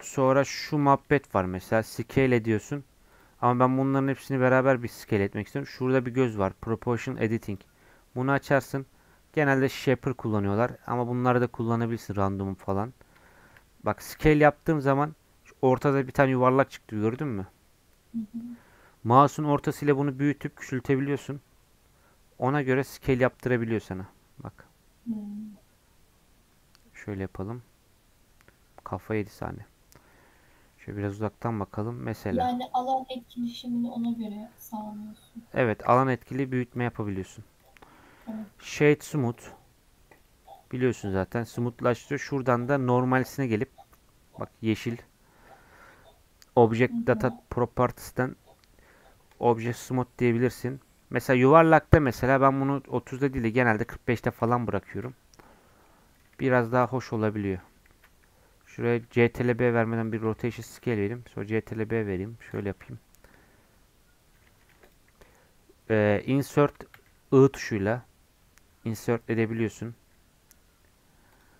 Sonra şu muhabbet var mesela scale ediyorsun. Ama ben bunların hepsini beraber bir scale etmek istiyorum. Şurada bir göz var. Proportion Editing. Bunu açarsın. Genelde Shaper kullanıyorlar. Ama bunları da kullanabilirsin. Random falan. Bak scale yaptığım zaman ortada bir tane yuvarlak çıktı. Gördün mü? Hı hı. Mouse'un ortasıyla bunu büyütüp küçültebiliyorsun. Ona göre scale yaptırabiliyor sana. Bak. Hmm. Şöyle yapalım. Kafa yedi saniye. Şöyle biraz uzaktan bakalım. Mesela. Yani alan etkileşimini ona göre sağlıyorsun. Evet, alan etkili büyütme yapabiliyorsun. Evet. Shade Smooth. Biliyorsun zaten. Smoothlaştırıyor. Şuradan da normalisine gelip bak yeşil Object. Data Properties'ten Object Smooth diyebilirsin. Mesela yuvarlakta mesela ben bunu 30'da değil de genelde 45'te falan bırakıyorum. Biraz daha hoş olabiliyor. Şuraya CTRL-B vermeden bir rotation scale vereyim. Sonra CTRL-B vereyim. Şöyle yapayım. Ee, insert I tuşuyla insert edebiliyorsun.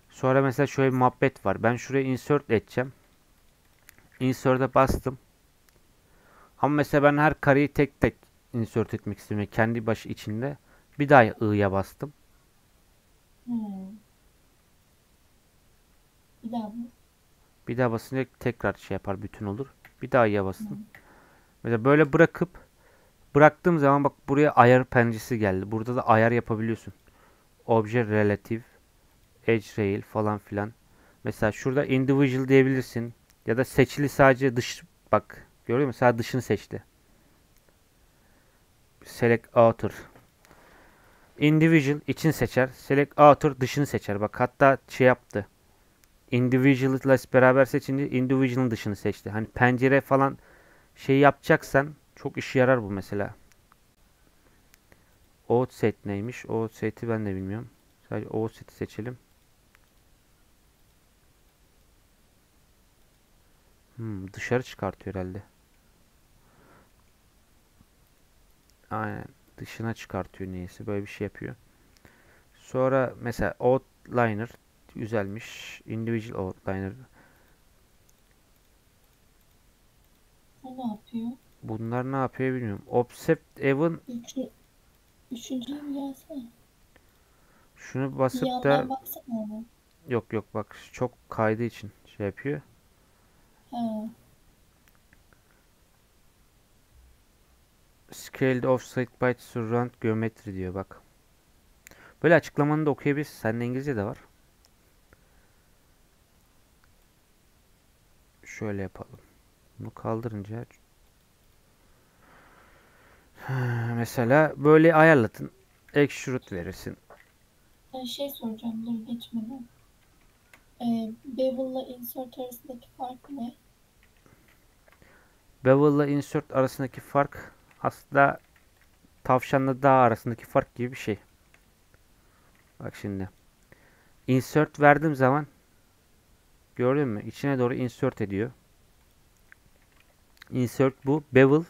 Sonra mesela şöyle bir muhabbet var. Ben şuraya insert edeceğim. Insert'e bastım. Ama mesela ben her kareyi tek tek insert etmek istiyorum. Yani kendi başı içinde. Bir daha I'ya bastım. Hmm. Bir daha bu. Bir daha basınca tekrar şey yapar bütün olur. Bir daha I'ya bastım. Mesela böyle bırakıp bıraktığım zaman bak buraya ayar penceresi geldi. Burada da ayar yapabiliyorsun. Obje relative, edge rail falan filan. Mesela şurada individual diyebilirsin. Ya da seçili sadece dış bak görüyor musun? Sadece dışını seçti. Select outer. Individual için seçer. Select outer dışını seçer. Bak hatta şey yaptı. Individual ile beraber seçince individual'ın dışını seçti. Hani pencere falan şey yapacaksan çok işe yarar bu mesela. Outset neymiş? Outset'i ben de bilmiyorum. Sadece Outset'i seçelim. Hmm, dışarı çıkartıyor herhalde. Aynen. Dışına çıkartıyor niyeyse. Böyle bir şey yapıyor. Sonra mesela Outliner güzelmiş. Individual Outliner. ne yapıyor? Bunlar ne yapıyor bilmiyorum. Offset Even Üçü, üçüncüye mi gelsene? şunu basıp yandan da baksana ona. yok yok bak çok kaydığı için şey yapıyor. Scaled offset by surround geometry diyor bak. Böyle açıklamanı da okuyabilirsin. Sende İngilizce de var. Şöyle yapalım. Bunu kaldırınca mesela böyle ayarladın. Extrude verirsin. Ben şey soracağım dur geçmeden. Ee, bevel'la insert arasındaki fark ne? Bevel ile insert arasındaki fark aslında tavşanla dağ arasındaki fark gibi bir şey. Bak şimdi. Insert verdiğim zaman gördün mü? İçine doğru insert ediyor. Insert bu. Bevel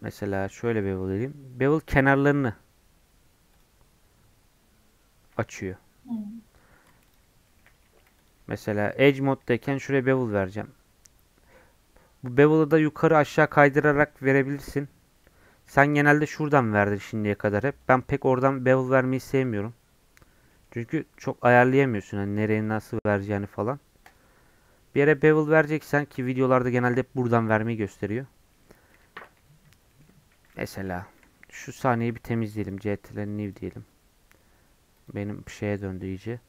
mesela şöyle bevel diyeyim. Bevel kenarlarını açıyor. Hmm. Mesela Edge moddayken şuraya bevel vereceğim. Bu bevel'ı da yukarı aşağı kaydırarak verebilirsin. Sen genelde şuradan verdin şimdiye kadar hep. Ben pek oradan bevel vermeyi sevmiyorum. Çünkü çok ayarlayamıyorsun hani nereye nasıl vereceğini falan. Bir yere bevel vereceksen ki videolarda genelde hep buradan vermeyi gösteriyor. Mesela şu sahneyi bir temizleyelim. CTRL new diyelim. Benim şeye döndü iyice.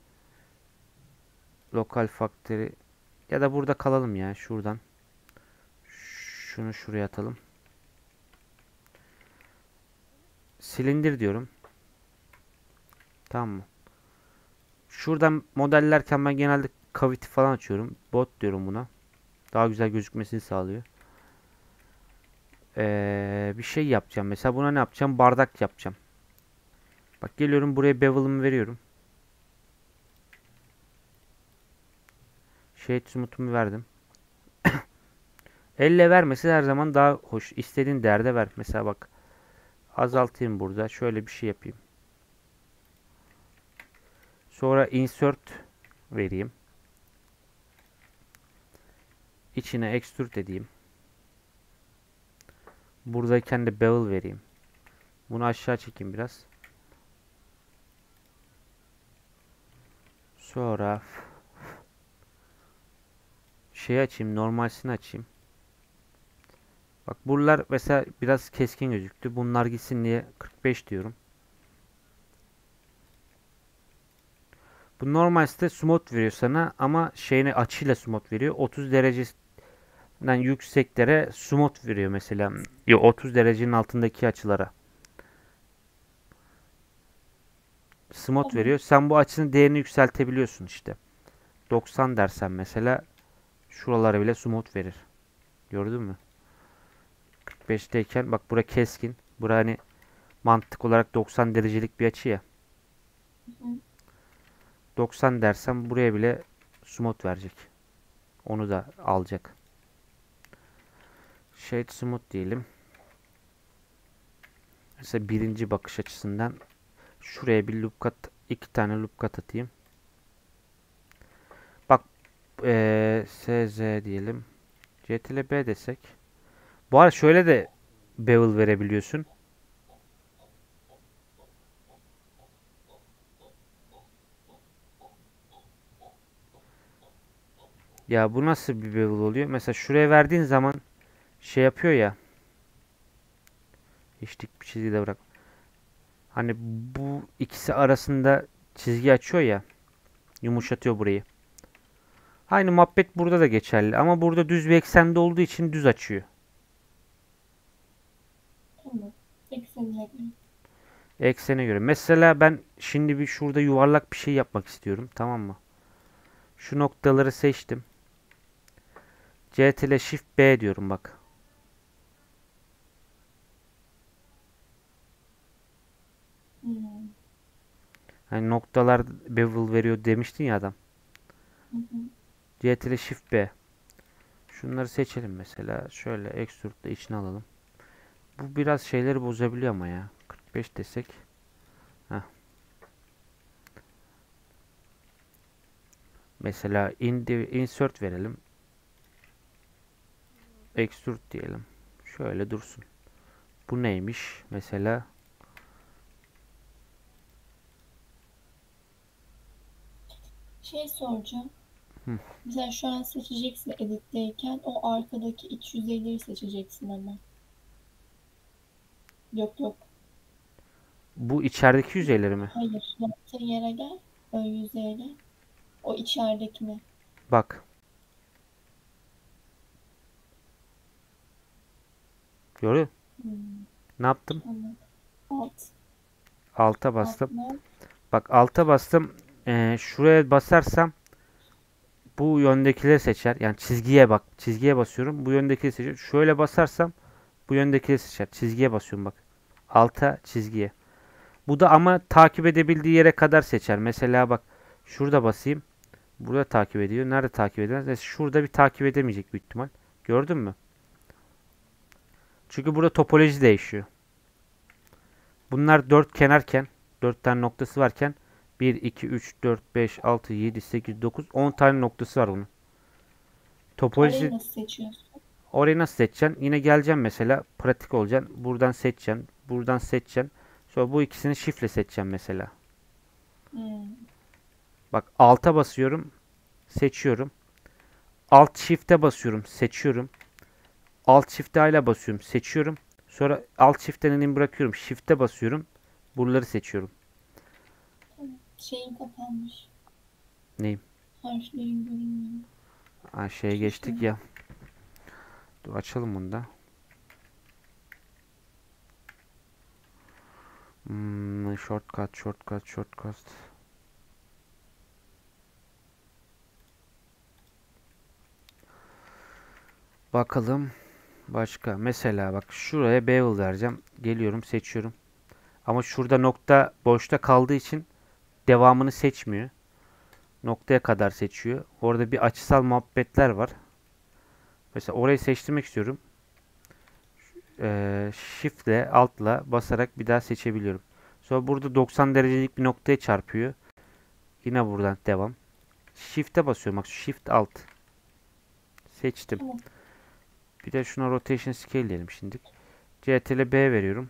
Lokal factory ya da burada kalalım ya şuradan. Şunu şuraya atalım. Silindir diyorum. Tamam mı? Şuradan modellerken ben genelde cavity falan açıyorum. Bot diyorum buna. Daha güzel gözükmesini sağlıyor. Ee, bir şey yapacağım. Mesela buna ne yapacağım? Bardak yapacağım. Bak geliyorum buraya bevel'ımı veriyorum. Shade smooth'umu verdim. Elle vermesi her zaman daha hoş. İstediğin değerde ver. Mesela bak azaltayım burada. Şöyle bir şey yapayım. Sonra insert vereyim. İçine extrude edeyim. Buradayken de bevel vereyim. Bunu aşağı çekeyim biraz. Sonra şey açayım, normalsini açayım. Bak buralar mesela biraz keskin gözüktü. Bunlar gitsin diye 45 diyorum. Bu normal site smooth veriyor sana ama şeyine açıyla smooth veriyor. 30 dereceden yükseklere smooth veriyor mesela. Yo 30 derecenin altındaki açılara. Smooth Tamam. veriyor. Sen bu açının değerini yükseltebiliyorsun işte. 90 dersen mesela şuralara bile smooth verir. Gördün mü? 45'teyken bak bura keskin. Bura hani mantık olarak 90 derecelik bir açı ya. Hı. 90 dersem buraya bile smooth verecek. Onu da alacak. Shade smooth diyelim. Mesela birinci bakış açısından şuraya bir loop cut, iki tane loop cut atayım. Bak eee SZ diyelim. CTRL B desek. Bu arada şöyle de bevel verebiliyorsun. Ya bu nasıl bir bevel oluyor? Mesela şuraya verdiğin zaman şey yapıyor ya. Hiç bir çizgi de bırak. Hani bu ikisi arasında çizgi açıyor ya. Yumuşatıyor burayı. Aynı muhabbet burada da geçerli. Ama burada düz bir eksende olduğu için düz açıyor. Tamam. Eksenine göre. Eksene göre. Mesela ben şimdi bir şurada yuvarlak bir şey yapmak istiyorum. Tamam mı? Şu noktaları seçtim. CTRL Shift B diyorum bak. Hmm. Hani noktalar bevel veriyor demiştin ya adam. Hı hı. CTRL Shift B. Şunları seçelim mesela. Şöyle Extrude'da içine alalım. Bu biraz şeyleri bozabiliyor ama ya. 45 desek. Heh. Mesela insert verelim. extrude diyelim. Şöyle dursun. Bu neymiş? Mesela Şey soracağım. Hı. Mesela şu an seçeceksin editteyken o arkadaki iç yüzeyleri seçeceksin ama. Yok yok. bu içerideki yüzeyleri mi? Hayır. Yaptığın yere gel. Ön yüzeye gel. O içeridekine. Bak. Görüyor musun? Hmm, Ne yaptım? tamam. Alt. Alta bastım. Altına. Bak alta bastım. Ee, şuraya basarsam bu yöndekileri seçer. Yani çizgiye bak. Çizgiye basıyorum. Bu yöndekileri seçer. Şöyle basarsam bu yöndekileri seçer. Çizgiye basıyorum bak. Alta çizgiye. Bu da ama takip edebildiği yere kadar seçer. Mesela bak şurada basayım. Burada takip ediyor. Nerede takip edemez? Mesela şurada bir takip edemeyecek büyük ihtimal. Gördün mü? Çünkü burada topoloji değişiyor. Bunlar dört kenarken, dört tane noktası varken 1, 2, 3, 4, 5, 6, 7, 8, 9, 10 tane noktası var bunun. Topoloji nasıl seçiyorsun? Orayı nasıl seçeceksin? Yine geleceğim mesela. Pratik olacaksın. Buradan seçeceksin. Buradan seçeceksin. Sonra bu ikisini şifle seçeceğim mesela. Hmm. Bak alta basıyorum. Seçiyorum. Alt shift'e basıyorum. Seçiyorum. Alt shift'e hala basıyorum. Seçiyorum. Sonra alt shift'ten ineyim bırakıyorum. Shift'e basıyorum. Buraları seçiyorum. Şeyin kapanmış. Neyim? Harflerin görünmüyor. Ha, şeye geçtik ya. Dur açalım bunu da. Hmm, shortcut, shortcut, shortcut. Bakalım. Başka. Mesela bak şuraya bevel vereceğim. Geliyorum seçiyorum. Ama şurada nokta boşta kaldığı için devamını seçmiyor. Noktaya kadar seçiyor. Orada bir açısal muhabbetler var. Mesela orayı seçtirmek istiyorum. Ee, Shift ile altla basarak bir daha seçebiliyorum. Sonra burada 90 derecelik bir noktaya çarpıyor. Yine buradan devam. Shift'e basıyorum. Bak Shift alt. Seçtim. Bir de şuna rotation scale diyelim şimdi. CTRL B veriyorum.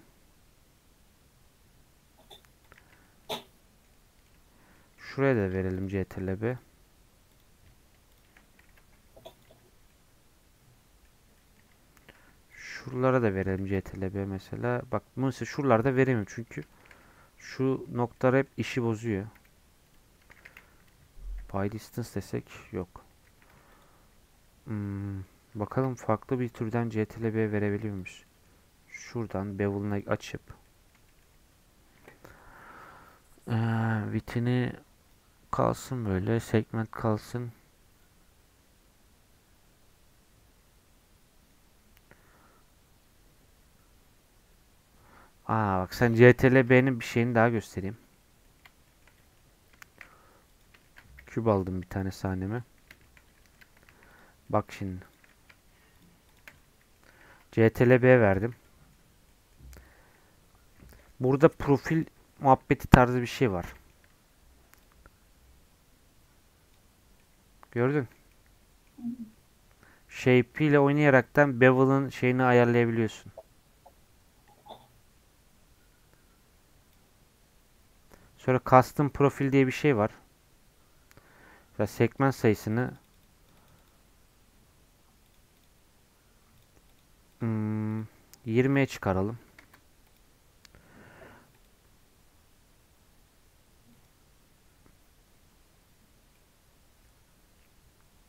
Şuraya da verelim CTRL B. Şuralara da verelim CTRL B mesela. Bak mesela şuralarda veremiyorum çünkü şu noktalar hep işi bozuyor. By distance desek yok. Hmm, bakalım farklı bir türden CTRL B verebiliyor muyuz? Şuradan bevel'ını açıp ee, vitini kalsın böyle segment kalsın. Aa bak sen CTRL B'nin bir şeyini daha göstereyim. Küp aldım bir tane sahneme. Bak şimdi. CTRL B verdim. Burada profil muhabbeti tarzı bir şey var. Gördün? Shape ile oynayaraktan bevel'ın şeyini ayarlayabiliyorsun. Sonra custom profil diye bir şey var. Mesela segment sayısını hmm, 20'ye çıkaralım.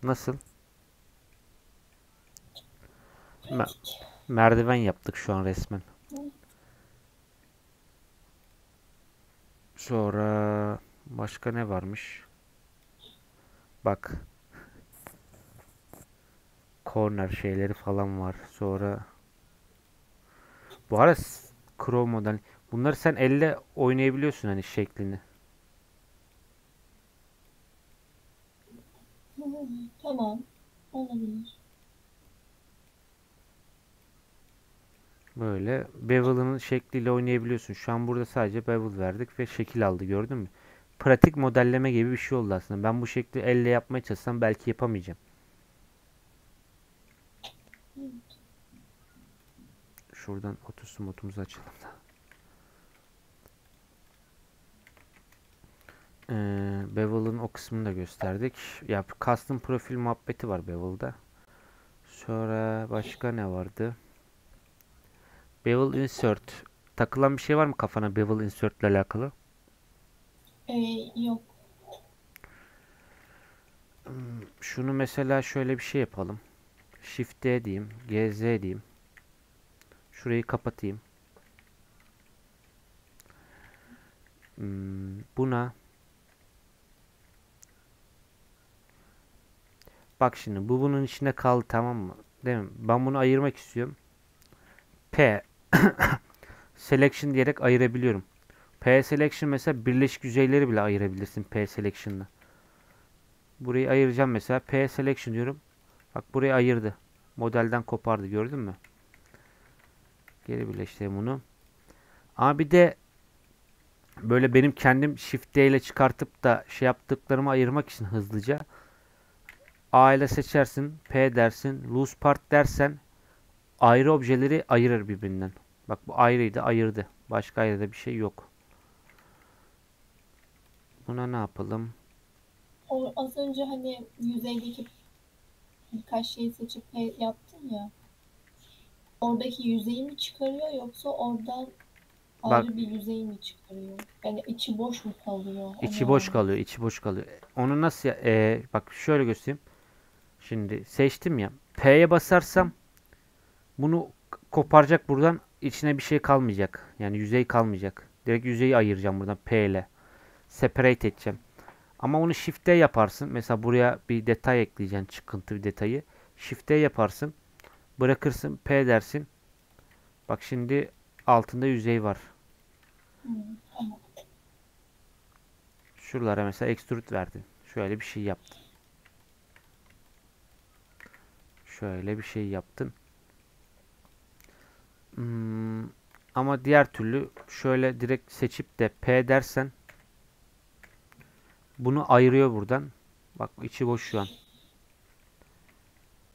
Nasıl? Me- merdiven yaptık şu an resmen. Sonra başka ne varmış? Bak. Corner şeyleri falan var. Sonra bu ara s- Chrome model. Bunları sen elle oynayabiliyorsun hani şeklini. Tamam. Olabilir. Böyle bevel'ının şekliyle oynayabiliyorsun. Şu an burada sadece bevel verdik ve şekil aldı gördün mü? Pratik modelleme gibi bir şey oldu aslında. Ben bu şekli elle yapmaya çalışsam belki yapamayacağım. Şuradan otursun modumuzu açalım da. Ee, Bevel'ın o kısmını da gösterdik. Ya custom profil muhabbeti var Bevel'da. Sonra başka ne vardı? Bevel insert. Takılan bir şey var mı kafana Bevel insert ile alakalı? Ee, yok. Şunu mesela şöyle bir şey yapalım. Shift D diyeyim. GZ diyeyim. Şurayı kapatayım. Hmm, buna Bak şimdi bu bunun içinde kaldı tamam mı? Değil mi? Ben bunu ayırmak istiyorum. P selection diyerek ayırabiliyorum. P selection mesela birleşik yüzeyleri bile ayırabilirsin P selection'la. Burayı ayıracağım mesela. P selection diyorum. Bak burayı ayırdı. Modelden kopardı. Gördün mü? Geri birleştireyim bunu. Ama bir de böyle benim kendim Shift D ile çıkartıp da şey yaptıklarımı ayırmak için hızlıca A ile seçersin. P dersin. Loose part dersen ayrı objeleri ayırır birbirinden. Bak bu ayrıydı ayırdı. Başka ayrıda bir şey yok. Buna ne yapalım? O az önce hani yüzeydeki birkaç şeyi seçip yaptın ya. Oradaki yüzeyi mi çıkarıyor yoksa oradan Bak- ayrı bir yüzeyi mi çıkarıyor? Yani içi boş mu kalıyor? İçi boş anlamadım. kalıyor, içi boş kalıyor. Onu nasıl ya- e, bak şöyle göstereyim. Şimdi seçtim ya. P'ye basarsam bunu koparacak buradan içine bir şey kalmayacak. Yani yüzey kalmayacak. Direkt yüzeyi ayıracağım buradan P ile. Separate edeceğim. Ama onu Shift'te yaparsın. Mesela buraya bir detay ekleyeceksin. Çıkıntı bir detayı. Shift'te yaparsın. Bırakırsın. P dersin. Bak şimdi altında yüzey var. Şuralara mesela extrude verdin. Şöyle bir şey yaptın. Şöyle bir şey yaptın. Hmm, ama diğer türlü şöyle direkt seçip de P dersen bunu ayırıyor buradan. Bak içi boş şu an.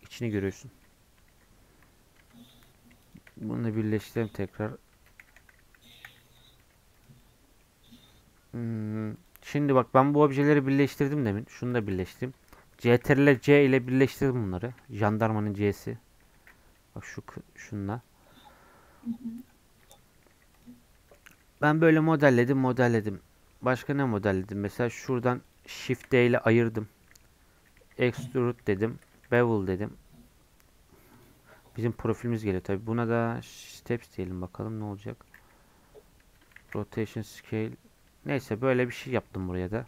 İçini görüyorsun. Bunu birleştirelim tekrar. Hmm, Şimdi bak ben bu objeleri birleştirdim demin. Şunu da birleştirdim. CTRL C ile birleştirdim bunları. Jandarmanın C'si. Bak şu şunla. Ben böyle modelledim, modelledim. Başka ne modelledim? Mesela şuradan Shift D ile ayırdım. Extrude dedim. Bevel dedim. Bizim profilimiz geliyor tabi. Buna da steps diyelim bakalım ne olacak. Rotation scale. Neyse böyle bir şey yaptım buraya da.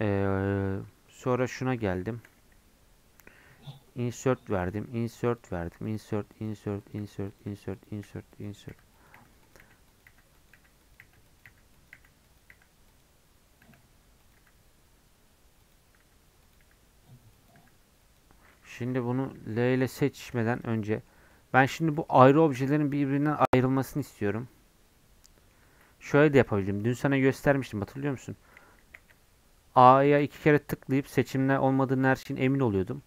Ee, sonra şuna geldim. Insert verdim. Insert verdim. Insert, insert, insert, insert, insert, insert. Şimdi bunu L ile seçmeden önce ben şimdi bu ayrı objelerin birbirinden ayrılmasını istiyorum. Şöyle de yapabilirim. Dün sana göstermiştim hatırlıyor musun? A'ya iki kere tıklayıp seçimle olmadığını her şeyin emin oluyordum.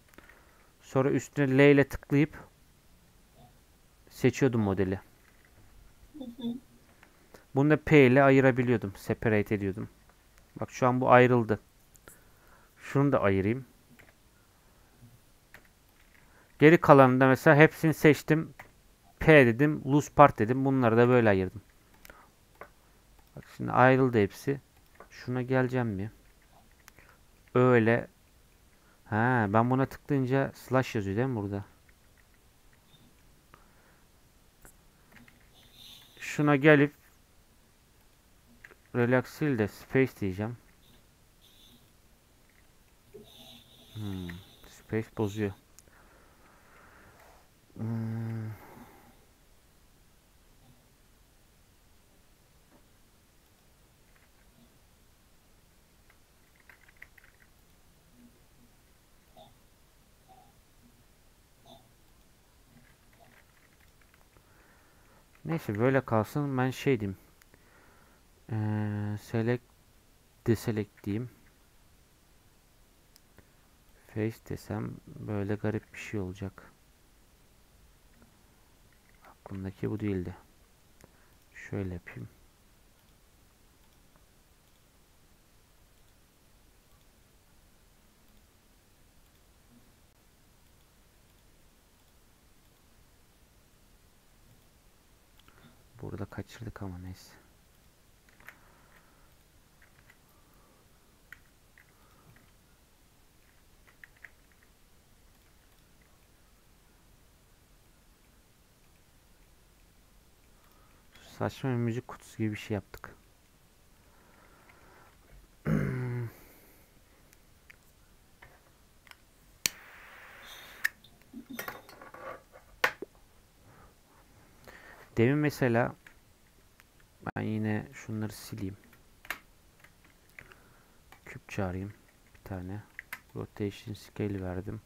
Sonra üstüne L ile tıklayıp seçiyordum modeli. Hı. Bunu da P ile ayırabiliyordum. Separate ediyordum. Bak şu an bu ayrıldı. Şunu da ayırayım. Geri kalanında mesela hepsini seçtim. P dedim. Loose part dedim. Bunları da böyle ayırdım. Bak şimdi ayrıldı hepsi. Şuna geleceğim bir. Öyle. Ha, ben buna tıklayınca slash yazıyor değil mi burada? Şuna gelip relax de space diyeceğim. Hmm, space bozuyor. Hmm. Neyse böyle kalsın. Ben şey diyeyim. Ee, select deselect diyeyim. Face desem böyle garip bir şey olacak. Aklımdaki bu değildi. Şöyle yapayım. Burada kaçırdık ama neyse. Saçma bir müzik kutusu gibi bir şey yaptık. Demin mesela ben yine şunları sileyim. Küp çağırayım bir tane. Rotation scale verdim.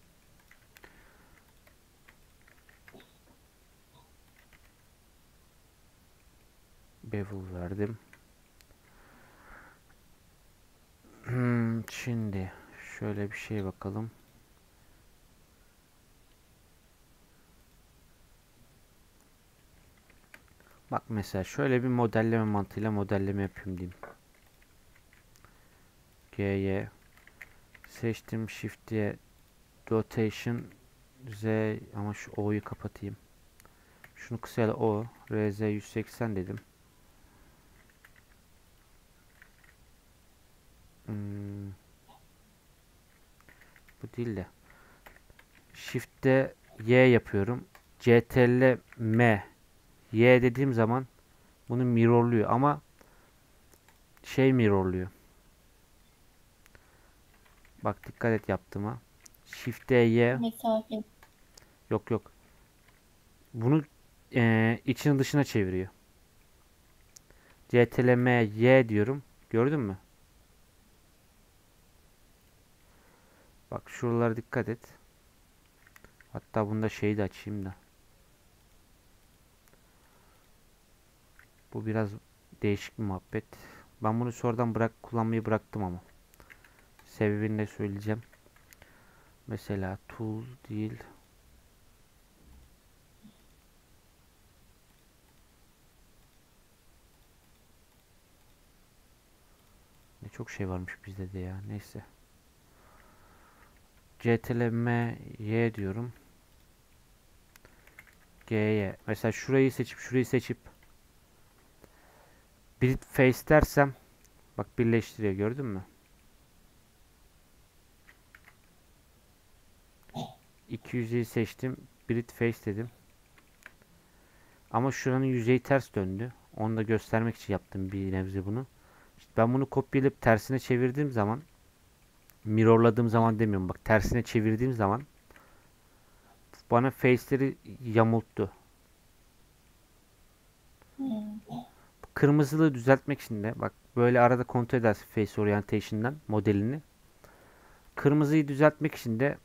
Bevel verdim. Hmm, şimdi şöyle bir şey bakalım. Bak mesela şöyle bir modelleme mantığıyla modelleme yapayım diyeyim. G'ye seçtim shift'e rotation Z ama şu O'yu kapatayım. Şunu kısa O RZ 180 dedim. Hmm. Bu değil de Shift'te Y yapıyorum. CTRL M Y dediğim zaman bunu mirrorluyor ama şey mirrorluyor. Bak dikkat et yaptığıma. Shift'e Y Mesafe. yok yok. Bunu eee içini dışına çeviriyor. CTRL M Y diyorum. Gördün mü? Bak şuralara dikkat et. Hatta bunda şeyi de açayım da. Bu biraz değişik bir muhabbet. Ben bunu sonradan bırak kullanmayı bıraktım ama. Sebebini de söyleyeceğim. Mesela tool değil. Ne çok şey varmış bizde de ya. Neyse. CTRL Y diyorum. G'ye. Mesela şurayı seçip şurayı seçip bir face dersem bak birleştiriyor gördün mü? 200'ü seçtim. Brit face dedim. Ama şuranın yüzeyi ters döndü. Onu da göstermek için yaptım bir nebze bunu. İşte ben bunu kopyalayıp tersine çevirdiğim zaman mirrorladığım zaman demiyorum bak tersine çevirdiğim zaman bana face'leri yamulttu. Kırmızılığı düzeltmek için de bak böyle arada kontrol edersin face orientation'dan modelini. Kırmızıyı düzeltmek için de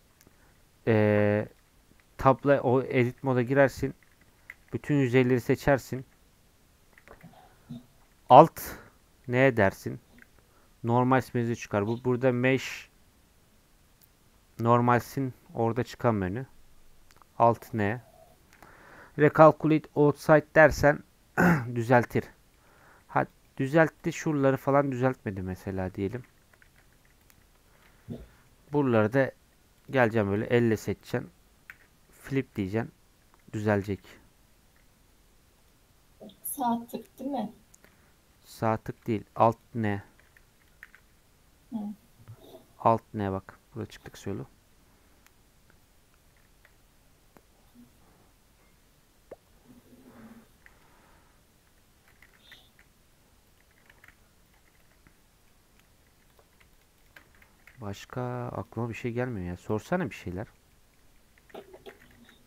eee tabla o edit moda girersin. Bütün yüzeyleri seçersin. Alt ne dersin? Normal menüsü çıkar. Bu burada mesh normalsin orada çıkan menü. Alt ne? Recalculate outside dersen düzeltir. Düzeltti şuraları falan düzeltmedi mesela diyelim. Buraları da geleceğim böyle elle seçeceksin. Flip diyeceksin. Düzelecek. Sağ tık değil mi? Sağ tık değil. Alt ne? Hı. Alt ne bak. Burada çıktık söyle. Başka aklıma bir şey gelmiyor ya. Sorsana bir şeyler.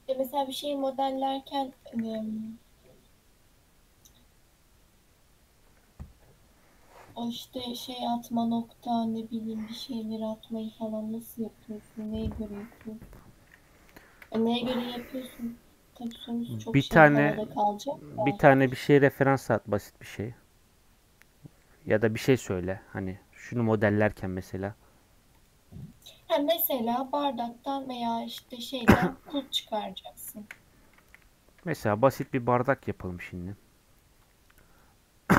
E mesela bir şeyi modellerken ım, o işte şey atma nokta ne bileyim bir şeyleri atmayı falan nasıl yapıyorsun? Neye göre yapıyorsun? E neye göre yapıyorsun? Tabii sonuç çok Bir şey tane- havada kalacak da. Bir tane bir şey referans at basit bir şey. Ya da bir şey söyle. Hani şunu modellerken mesela. Ha, mesela bardaktan veya işte şeyden kulp çıkaracaksın. Mesela basit bir bardak yapalım şimdi.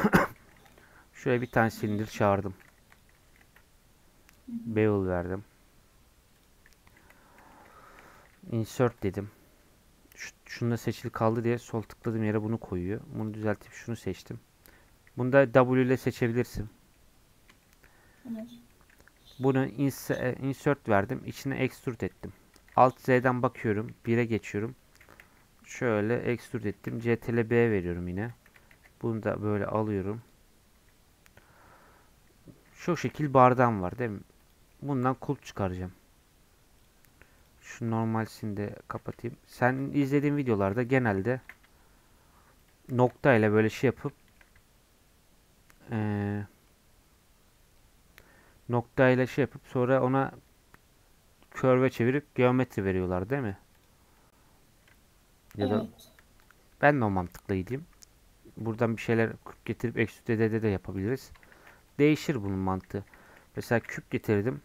Şöyle bir tane silindir çağırdım. Bevel verdim. Insert dedim. Şunda seçili kaldı diye sol tıkladığım yere bunu koyuyor. Bunu düzeltip şunu seçtim. Bunu da W ile seçebilirsin. Olur. Bunu e, insert verdim. İçine extrude ettim. Alt Z'den bakıyorum. 1'e geçiyorum. Şöyle extrude ettim. CTRL B veriyorum yine. Bunu da böyle alıyorum. Şu şekil bardağım var değil mi? Bundan kulp çıkaracağım. Şu normalsini de kapatayım. Sen izlediğin videolarda genelde nokta ile böyle şey yapıp eee nokta ile şey yapıp sonra ona körve çevirip geometri veriyorlar değil mi? Ya da ben de o mantıkla gideyim. Buradan bir şeyler küp getirip ekstrüde de yapabiliriz. Değişir bunun mantığı. Mesela küp getirdim.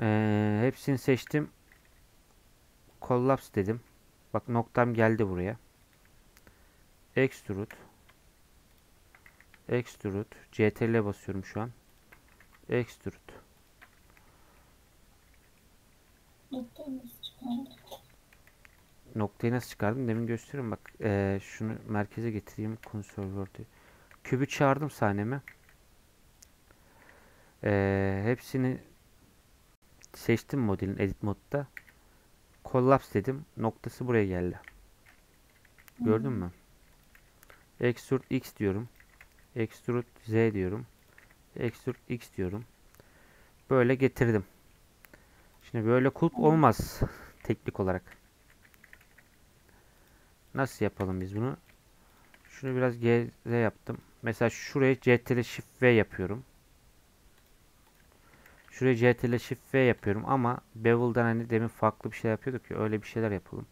Ee, hepsini seçtim. Collapse dedim. Bak noktam geldi buraya. Extrude. Extrude. CTRL basıyorum şu an. Extrude. Noktayı nasıl çıkardım? Demin gösteriyorum. Bak ee, şunu merkeze getireyim. Conserver'de. Kübü çağırdım sahneme. Ee, hepsini seçtim modelin edit modda. Collapse dedim. Noktası buraya geldi. Gördün mü? Extrude X diyorum. Extrude Z diyorum. Extrude X diyorum. Böyle getirdim. Şimdi böyle kulp olmaz teknik olarak. Nasıl yapalım biz bunu? Şunu biraz GZ yaptım. Mesela şuraya CTRL Shift V yapıyorum. Şuraya CTRL Shift V yapıyorum ama Bevel'dan hani demin farklı bir şey yapıyorduk ya öyle bir şeyler yapalım.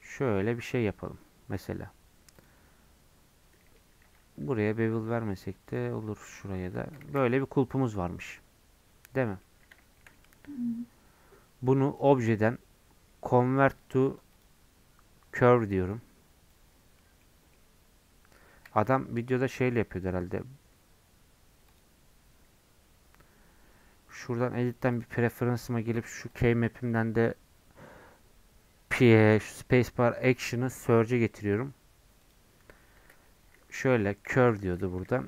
Şöyle bir şey yapalım mesela. Buraya bevel vermesek de olur şuraya da. Böyle bir kulpumuz varmış. Değil mi? Bunu objeden convert to curve diyorum. Adam videoda şeyle yapıyordu herhalde. Şuradan editten bir preference'ıma gelip şu keymap'imden de P, şu spacebar action'ı surge'e getiriyorum. Şöyle curve diyordu burada.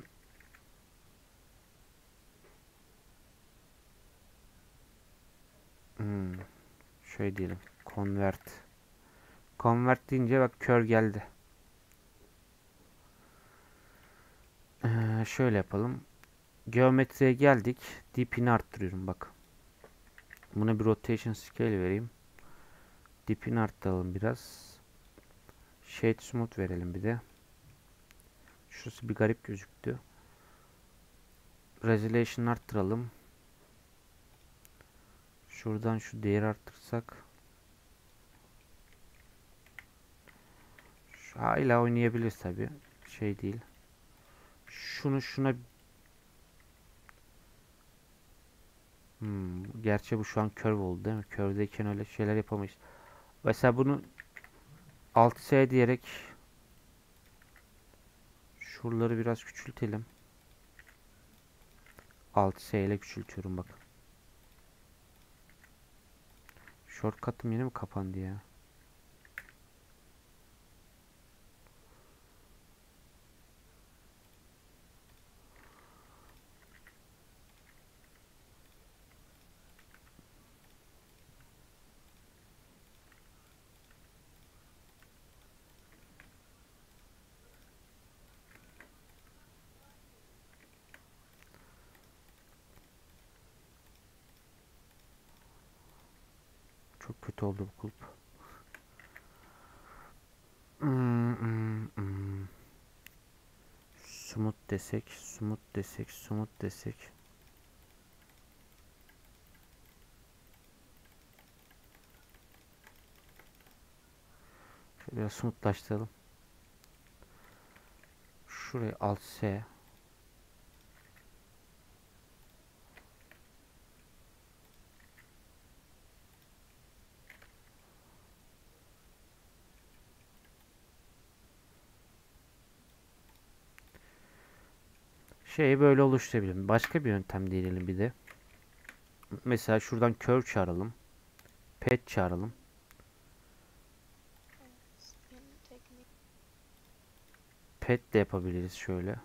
Hmm. Şöyle diyelim. Convert. Convert deyince bak kör geldi. Ee, şöyle yapalım. Geometriye geldik. Dipini arttırıyorum bak. Buna bir rotation scale vereyim. Dipini arttıralım biraz. Shade smooth verelim bir de. Şurası bir garip gözüktü. Resolution arttıralım. Şuradan şu değeri arttırsak. Hala oynayabiliriz tabi. Şey değil. Şunu şuna Hmm, gerçi bu şu an curve oldu değil mi? Curve'deyken öyle şeyler yapamayız. Mesela bunu 6S diyerek şuraları biraz küçültelim. 6S ile küçültüyorum bak. Shortcut'ım yine mi kapandı ya? Çok kötü oldu bu kulp. Hmm, hmm, hmm. Smooth desek, smooth desek, smooth desek. Şöyle biraz smoothlaştıralım. Şuraya alt S. Şeyi böyle oluşturabilirim. Başka bir yöntem deneyelim bir de. Mesela şuradan curve çağıralım. Pet çağıralım. Pet de yapabiliriz şöyle.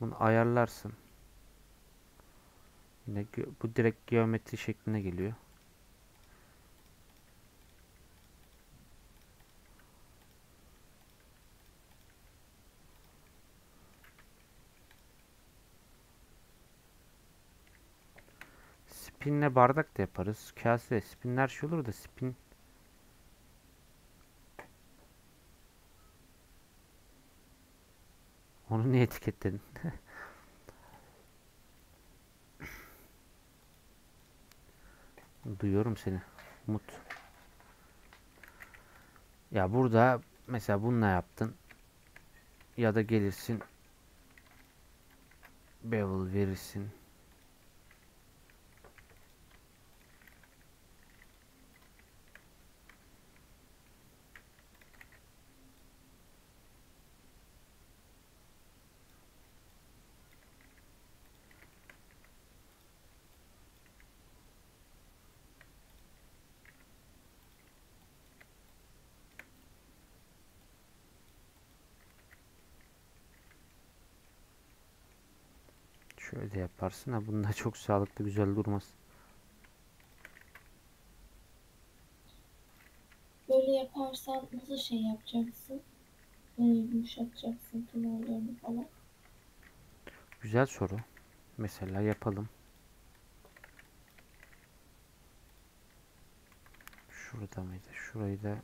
Bunu ayarlarsın. Yine bu direkt geometri şekline geliyor. Spinle bardak da yaparız. Kase spinler şey olur da spin Onu niye etiketledin? Duyuyorum seni. Umut. Ya burada mesela bununla yaptın. Ya da gelirsin. Bevel verirsin. Şöyle de yaparsın ha bunda çok sağlıklı güzel durmaz. Böyle yaparsan nasıl şey yapacaksın? Ee, yumuşatacaksın kenarlarını falan. Güzel soru. Mesela yapalım. Şurada mıydı? Şurayı da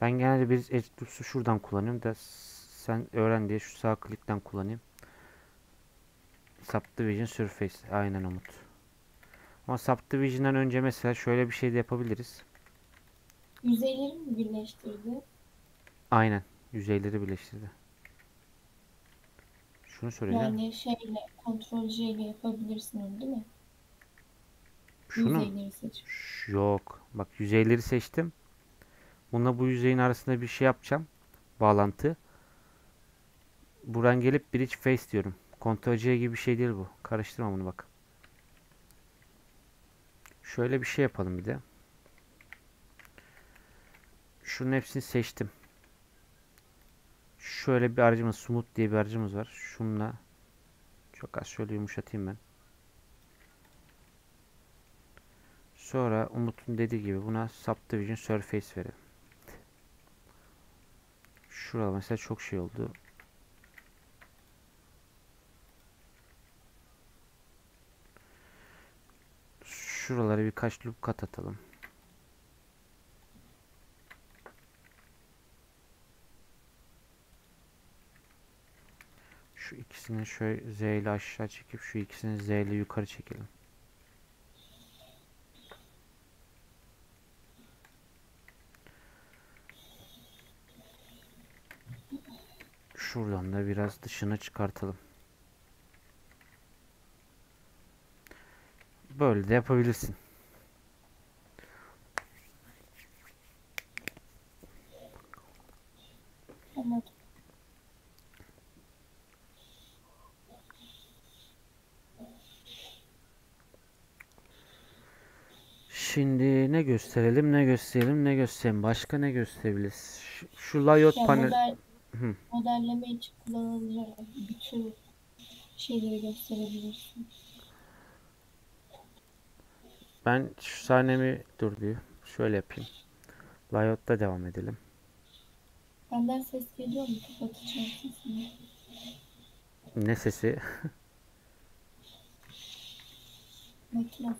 Ben genelde bir edge şuradan kullanıyorum da sen öğren diye şu sağ klikten kullanayım. Subdivision Surface. Aynen Umut. Ama Subdivision'dan önce mesela şöyle bir şey de yapabiliriz. Yüzeyleri mi birleştirdi? Aynen. Yüzeyleri birleştirdi. Şunu söyleyeceğim. Yani şeyle, Ctrl J ile yapabilirsin onu değil mi? Şunu Yüzeyleri seçip. Ş- yok. Bak yüzeyleri seçtim. Bununla bu yüzeyin arasında bir şey yapacağım. Bağlantı. Buradan gelip bridge face diyorum. Ctrl gibi bir şey değil bu. Karıştırma bunu bak. Şöyle bir şey yapalım bir de. Şunun hepsini seçtim. Şöyle bir aracımız smooth diye bir aracımız var. Şununla çok az şöyle yumuşatayım ben. Sonra Umut'un dediği gibi buna Subdivision Surface verelim. Şurada mesela çok şey oldu. Şuralara birkaç loop kat atalım. Şu ikisini şöyle Z ile aşağı çekip şu ikisini Z ile yukarı çekelim. Şuradan da biraz dışına çıkartalım. Böyle de yapabilirsin. Şimdi ne gösterelim, ne gösterelim, ne gösterelim. Başka ne gösterebiliriz? Şu, şu layout panel. Hı. modelleme için kullanılacak bütün şeyleri gösterebilirsin. Ben şu sahnemi dur bir şöyle yapayım. Layout'ta devam edelim. Benden ses geliyor mu? Kapatacağım sesini. Ne sesi? Makine.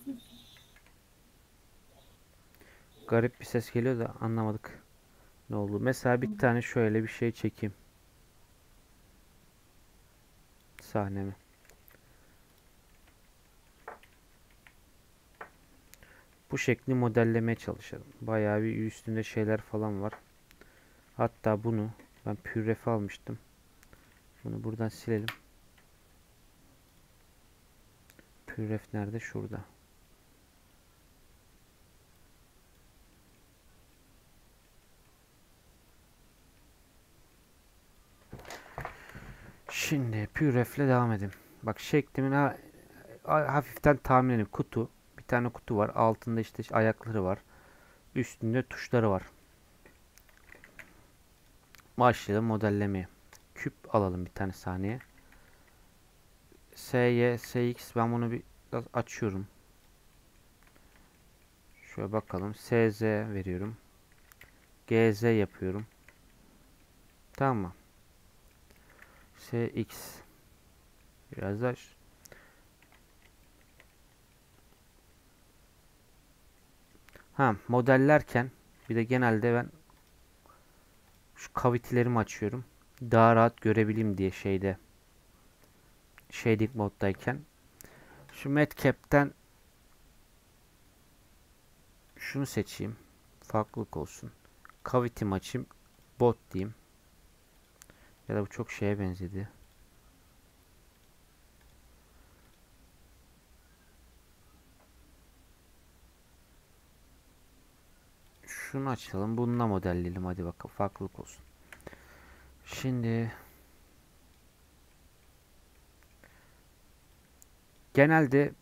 Garip bir ses geliyor da anlamadık. Ne oldu? Mesela bir tane şöyle bir şey çekeyim. Sahnemi. Bu şekli modellemeye çalışalım. Bayağı bir üstünde şeyler falan var. Hatta bunu ben pürref almıştım. Bunu buradan silelim. Püref nerede? Şurada. Şimdi pürefle devam edeyim. Bak şeklimin ha, ha- hafiften tahmin. Kutu. Bir tane kutu var. Altında işte ayakları var. Üstünde tuşları var. Başlayalım modellemeye. Küp alalım bir tane saniye. SY, SX ben bunu bir açıyorum. Şöyle bakalım. SZ veriyorum. GZ yapıyorum. Tamam mı? SX biraz da ş- Ha modellerken bir de genelde ben şu cavity'lerimi açıyorum. Daha rahat görebileyim diye şeyde shading moddayken şu Madcap'ten şunu seçeyim. Farklılık olsun. Cavity'mi açayım. Bot diyeyim. Ya da bu çok şeye benzedi. Şunu açalım. Bununla modelleyelim. Hadi bakalım. Farklılık olsun. Şimdi genelde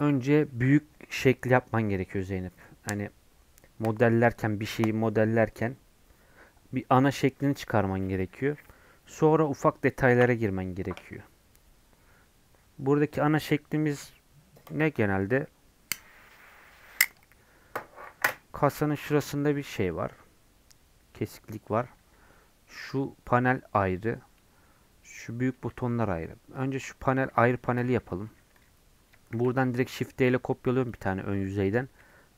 önce büyük şekli yapman gerekiyor Zeynep. Hani modellerken bir şeyi modellerken bir ana şeklini çıkarman gerekiyor. Sonra ufak detaylara girmen gerekiyor. Buradaki ana şeklimiz ne genelde? Kasanın şurasında bir şey var. Kesiklik var. Şu panel ayrı. Şu büyük butonlar ayrı. Önce şu panel ayrı paneli yapalım. Buradan direkt Shift ile kopyalıyorum bir tane ön yüzeyden.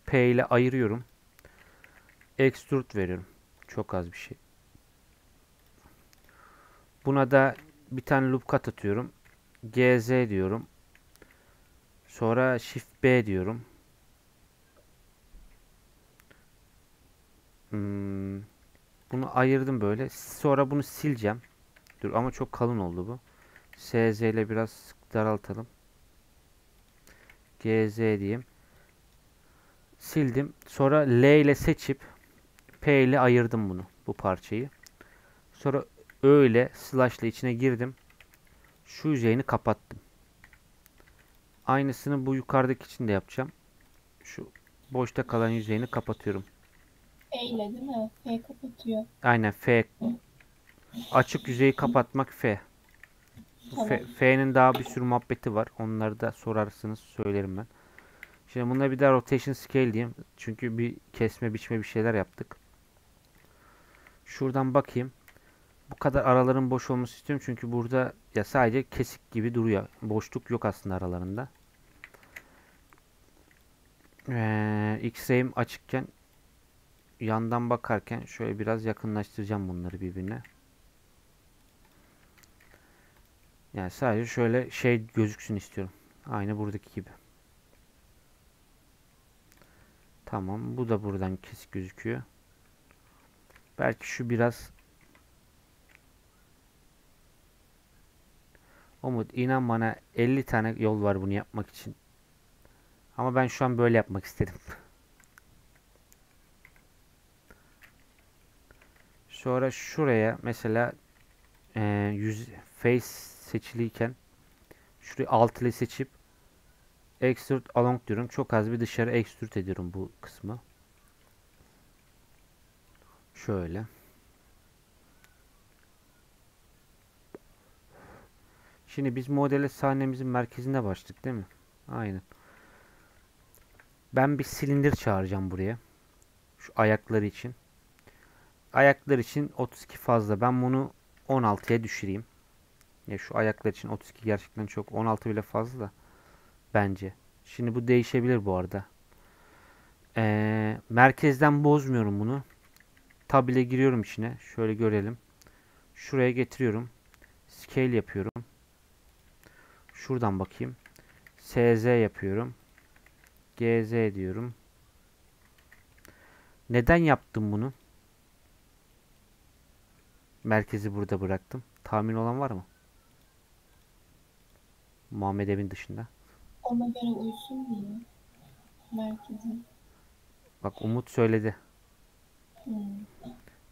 P ile ayırıyorum. Extrude veriyorum. Çok az bir şey. Buna da bir tane loop cut atıyorum. GZ diyorum. Sonra Shift B diyorum. Hmm, Bunu ayırdım böyle. Sonra bunu sileceğim. Dur ama çok kalın oldu bu. SZ ile biraz daraltalım. GZ diyeyim. Sildim. Sonra L ile seçip P ile ayırdım bunu. Bu parçayı. Sonra Ö ile slash ile içine girdim. Şu yüzeyini kapattım. Aynısını bu yukarıdaki için de yapacağım. Şu boşta kalan yüzeyini kapatıyorum. E ile değil mi? F kapatıyor. Aynen F. Açık yüzeyi kapatmak F. F- Tamam. F'nin daha bir sürü muhabbeti var. Onları da sorarsınız söylerim ben. Şimdi buna bir daha rotation scale diyeyim. Çünkü bir kesme biçme bir şeyler yaptık. Şuradan bakayım. Bu kadar araların boş olması istiyorum. Çünkü burada ya sadece kesik gibi duruyor. Boşluk yok aslında aralarında. Ee, X-ray'im açıkken yandan bakarken şöyle biraz yakınlaştıracağım bunları birbirine. Yani sadece şöyle şey gözüksün istiyorum. Aynı buradaki gibi. Tamam. Bu da buradan kesik gözüküyor. Belki şu biraz Umut inan bana 50 tane yol var bunu yapmak için. Ama ben şu an böyle yapmak istedim. Sonra şuraya mesela e, yüz face seçiliyken şurayı alt ile seçip extrude along diyorum. Çok az bir dışarı extrude ediyorum bu kısmı. Şöyle. Şimdi biz modele sahnemizin merkezinde başladık değil mi? Aynen. Ben bir silindir çağıracağım buraya. Şu ayakları için. Ayaklar için 32 fazla. Ben bunu 16'ya düşüreyim. Ya şu ayaklar için 32 gerçekten çok. 16 bile fazla da. Bence. Şimdi bu değişebilir bu arada. Ee, merkezden bozmuyorum bunu. Tab giriyorum içine. Şöyle görelim. Şuraya getiriyorum. Scale yapıyorum. Şuradan bakayım. SZ yapıyorum. GZ diyorum. Neden yaptım bunu? Merkezi burada bıraktım. Tahmin olan var mı? Muhammed Emin dışında. ona göre uysun diye. Merkezi. Bak Umut söyledi. Hmm.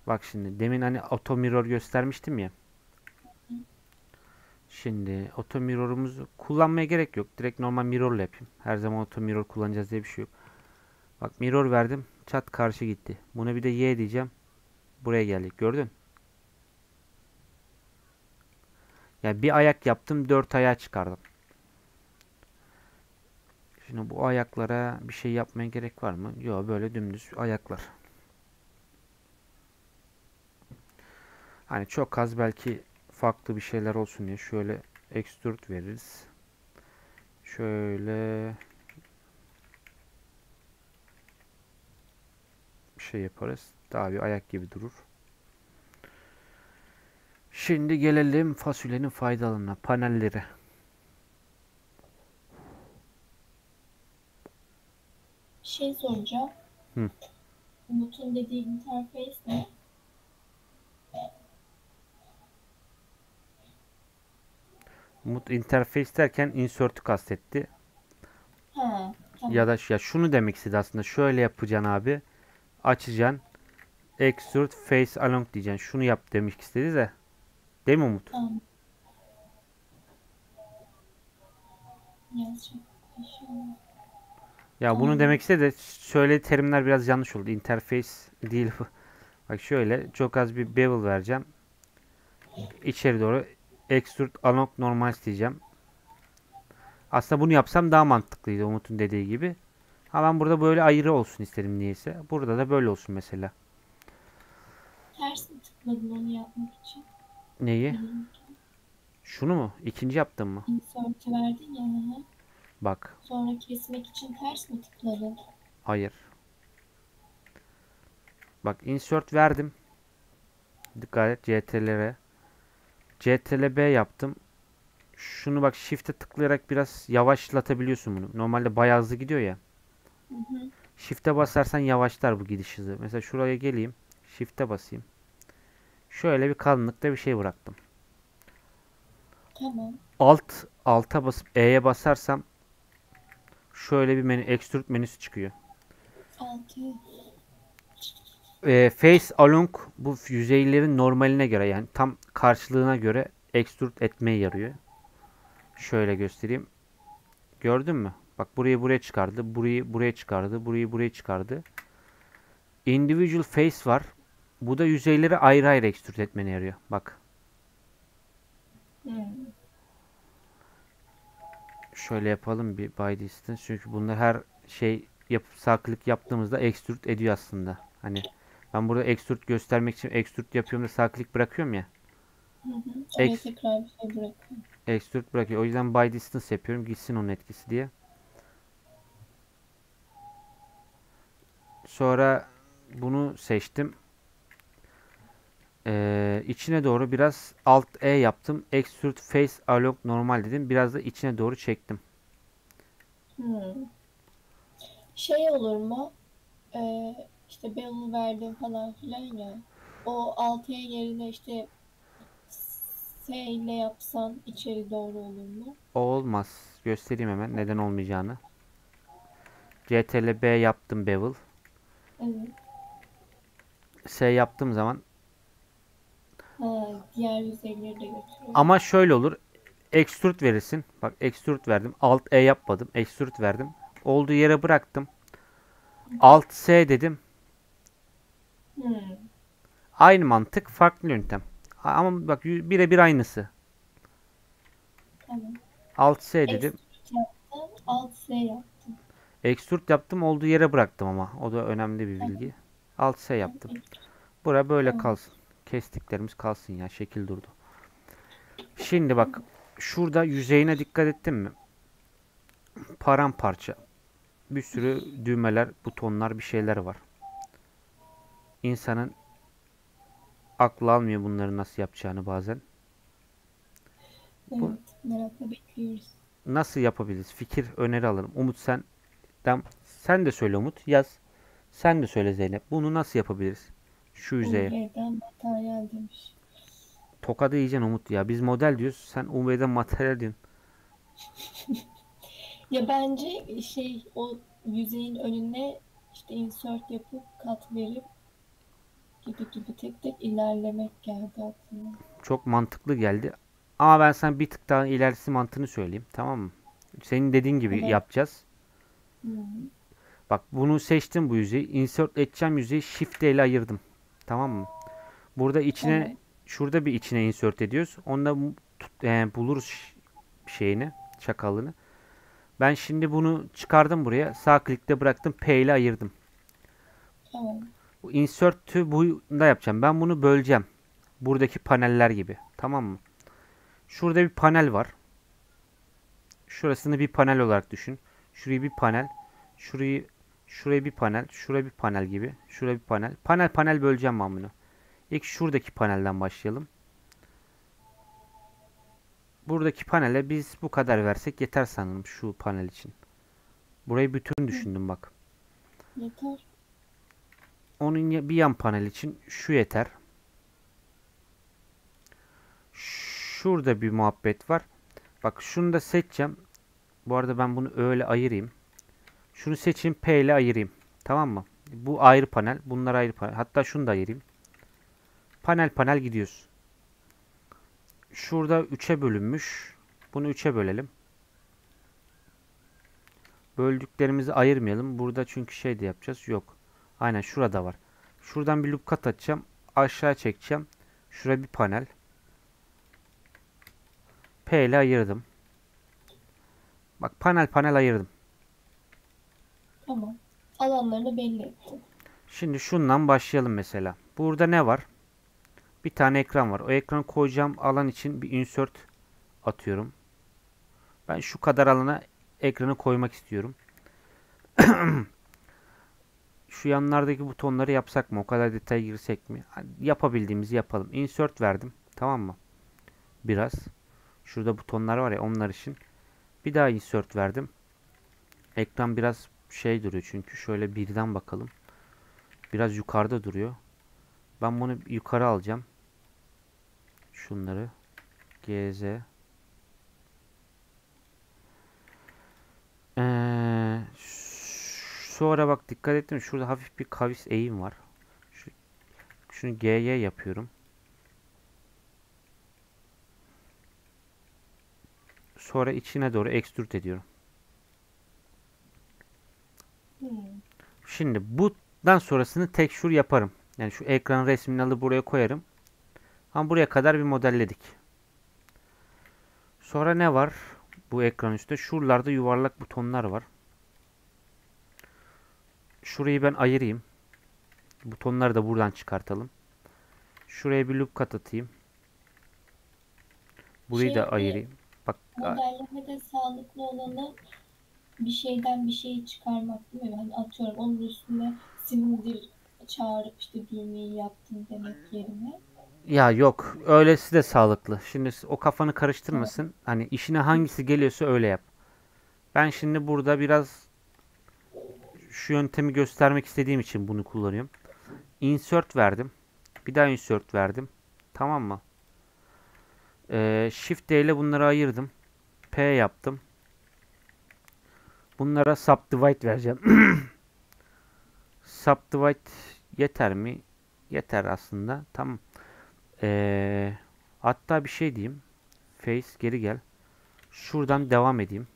Bak şimdi demin hani auto mirror göstermiştim ya. Şimdi auto mirror'umuzu kullanmaya gerek yok. Direkt normal mirror'la yapayım. Her zaman auto mirror kullanacağız diye bir şey yok. Bak mirror verdim. Çat karşı gitti. Buna bir de Y diyeceğim. Buraya geldik. Gördün? Yani bir ayak yaptım. Dört ayağı çıkardım. Şimdi bu ayaklara bir şey yapmaya gerek var mı? Yok böyle dümdüz ayaklar. Hani çok az belki farklı bir şeyler olsun diye şöyle extrude veririz. Şöyle bir şey yaparız. Daha bir ayak gibi durur. Şimdi gelelim fasulyenin faydalarına, panelleri. Bir şey soracağım. Hı. Umut'un dediği interface ne? Umut interface derken insert'ü kastetti. Ha, tamam. Ya da ya şunu demek istedi aslında. Şöyle yapacaksın abi. Açacaksın. Extrude face along diyeceksin. Şunu yap demek istedi de. Değil mi Umut? Tamam. Ya bunu demek istedi de söylediği terimler biraz yanlış oldu. Interface değil. Bak şöyle çok az bir bevel vereceğim. İçeri doğru extrude along normals diyeceğim. Aslında bunu yapsam daha mantıklıydı Umut'un dediği gibi. Ha ben burada böyle ayrı olsun istedim niyeyse. Burada da böyle olsun mesela. Ters mi tıkladın onu yapmak için? Neyi? Bilmiyorum. Şunu mu? İkinci yaptım mı? Insert'ı verdin ya. Bak. Sonra kesmek için ters mi tıkladın? Hayır. Bak insert verdim. Dikkat et CTRL'e. CTRL B yaptım. Şunu bak shift'e tıklayarak biraz yavaşlatabiliyorsun bunu. Normalde bayağı hızlı gidiyor ya. Hı hı. Shift'e basarsan yavaşlar bu gidiş hızı. Mesela şuraya geleyim. Shift'e basayım. Şöyle bir kalınlıkta bir şey bıraktım. Tamam. Alt alta basıp E'ye basarsam şöyle bir menü extrude menüsü çıkıyor. Altı. E, face along bu yüzeylerin normaline göre yani tam karşılığına göre extrude etmeye yarıyor. Şöyle göstereyim. Gördün mü? Bak burayı buraya çıkardı. Burayı buraya çıkardı. Burayı buraya çıkardı. Individual face var. Bu da yüzeyleri ayrı ayrı extrude etmene yarıyor. Bak. Hmm. Şöyle yapalım bir by distance. Çünkü bunlar her şey yapıp sağ klik yaptığımızda extrude ediyor aslında. Hani ben burada extrude göstermek için extrude yapıyorum da sağ klik bırakıyorum ya. Hı hı. Oraya Ex- tekrar bir şey. Extrude bırakıyor. O yüzden by distance yapıyorum. Gitsin onun etkisi diye. Sonra bunu seçtim. Ee, içine doğru biraz alt E yaptım. Extrude face along normal dedim. Biraz da içine doğru çektim. Hmm. Şey olur mu? Ee, işte bevel verdim falan filan ya. O 6'ya yerine işte S ile yapsan içeri doğru olur mu? O olmaz. Göstereyim hemen neden olmayacağını. CTRL B yaptım bevel. Evet. S yaptığım zaman Ha, diğer yüzeyleri de götürüyor. Ama şöyle olur. Extrude verirsin. Bak extrude verdim. Alt E yapmadım. Extrude verdim. Olduğu yere bıraktım. Alt S dedim. Hmm. Aynı mantık farklı yöntem. Ama bak birebir aynısı. Tamam. Alt S dedim. Alt S yaptın. Extrude yaptım. Olduğu yere bıraktım ama. O da önemli bir bilgi. Alt S yaptım. Bura böyle kalsın. Kestiklerimiz kalsın ya. Şekil durdu. Şimdi bak. Şurada yüzeyine dikkat ettin mi? Paramparça. Bir sürü düğmeler, butonlar, bir şeyler var. İnsanın aklı almıyor bunları nasıl yapacağını bazen. Evet, merakla bekliyoruz. Nasıl yapabiliriz? Fikir, öneri alalım. Umut sen sen de söyle Umut. Yaz. Sen de söyle Zeynep. Bunu nasıl yapabiliriz? Şu yüzeye. UV'den materyal demiş. Tokadı yiyeceksin Umut ya. Biz model diyoruz. Sen UV'den materyal diyorsun. Ya bence şey o yüzeyin önüne işte insert yapıp kat verip gibi gibi tek tek ilerlemek geldi aklıma. Çok mantıklı geldi. Ama ben sana bir tık daha ilerisi mantığını söyleyeyim. Tamam mı? Senin dediğin gibi Evet. yapacağız. Hı. Bak bunu seçtim bu yüzeyi. Insert edeceğim yüzeyi Shift ile ayırdım. Tamam mı? Burada içine Tamam. şurada bir içine insert ediyoruz. Onda e, buluruz şeyini, çakalını. Ben şimdi bunu çıkardım buraya. Sağ klikte bıraktım. P ile ayırdım. Tamam. İnsert'ü bunda yapacağım. Ben bunu böleceğim. Buradaki paneller gibi. Tamam mı? Şurada bir panel var. Şurasını bir panel olarak düşün. Şurayı bir panel. Şurayı şuraya bir panel. Şuraya bir panel gibi. Şuraya bir panel. Panel panel böleceğim ben bunu. İlk şuradaki panelden başlayalım. Buradaki panele biz bu kadar versek yeter sanırım şu panel için. Burayı bütün düşündüm bak. Yeter. Onun bir yan panel için şu yeter. Şurada bir muhabbet var. Bak şunu da seçeceğim. Bu arada ben bunu öyle ayırayım. Şunu seçeyim P ile ayırayım. Tamam mı? Bu ayrı panel. Bunlar ayrı panel. Hatta şunu da ayırayım. Panel panel gidiyoruz. Şurada 3'e bölünmüş. Bunu 3'e bölelim. Böldüklerimizi ayırmayalım. Burada çünkü şey de yapacağız. Yok. Aynen şurada var. Şuradan bir loop kat atacağım. Aşağı çekeceğim. Şuraya bir panel. P ile ayırdım. Bak panel panel ayırdım. Tamam. Alanlarını belli ettim. Şimdi şundan başlayalım mesela. Burada ne var? Bir tane ekran var. O ekranı koyacağım alan için bir insert atıyorum. Ben şu kadar alana ekranı koymak istiyorum. Şu yanlardaki butonları yapsak mı? O kadar detaya girsek mi? Yapabildiğimizi yapalım. Insert verdim. Tamam mı? Biraz. Şurada butonlar var ya onlar için. Bir daha insert verdim. Ekran biraz şey duruyor çünkü. Şöyle birden bakalım. Biraz yukarıda duruyor. Ben bunu yukarı alacağım. Şunları. GZ. Ee, sonra bak dikkat ettim. Şurada hafif bir kavis eğim var. Şu, şunu GY yapıyorum. Sonra içine doğru extrude ediyorum. Hmm. Şimdi bundan sonrasını tek şur yaparım. Yani şu ekran resmini alıp buraya koyarım. Ama buraya kadar bir modelledik. Sonra ne var? Bu ekran üstte. Şuralarda yuvarlak butonlar var. Şurayı ben ayırayım. Butonları da buradan çıkartalım. Şuraya bir loop kat atayım. Burayı Şey, da e, ayırayım. Bak Modellemede sağlıklı olanı bir şeyden bir şey çıkarmak değil mi? Hani atıyorum onun üstüne silindir çağırıp işte düğmeyi yaptım demek yerine. Ya yok. Öylesi de sağlıklı. Şimdi o kafanı karıştırmasın. Hani işine hangisi geliyorsa öyle yap. Ben şimdi burada biraz şu yöntemi göstermek istediğim için bunu kullanıyorum. Insert verdim. Bir daha insert verdim. Tamam mı? Ee, Shift D ile bunları ayırdım. P yaptım. Bunlara subdivide vereceğim. subdivide yeter mi? Yeter aslında. Tamam. Ee, hatta bir şey diyeyim. Face geri gel. Şuradan devam edeyim.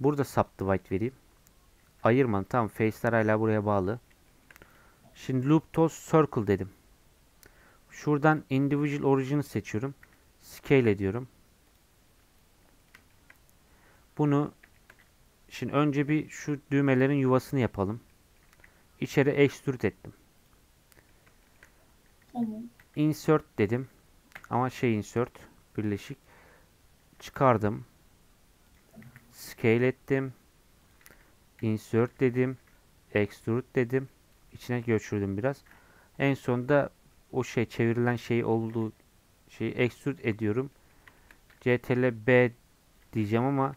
Burada subdivide vereyim. Ayırma. Tamam. Face'ler hala buraya bağlı. Şimdi loop to circle dedim. Şuradan individual origin'ı seçiyorum. Scale ediyorum. Bunu şimdi önce bir şu düğmelerin yuvasını yapalım. İçeri extrude ettim. Tamam. Insert dedim. Ama şey insert birleşik. Çıkardım. Scale ettim. Insert dedim. Extrude dedim. İçine göçürdüm biraz. En sonunda o şey çevrilen şey olduğu şeyi extrude ediyorum. CTRL B diyeceğim ama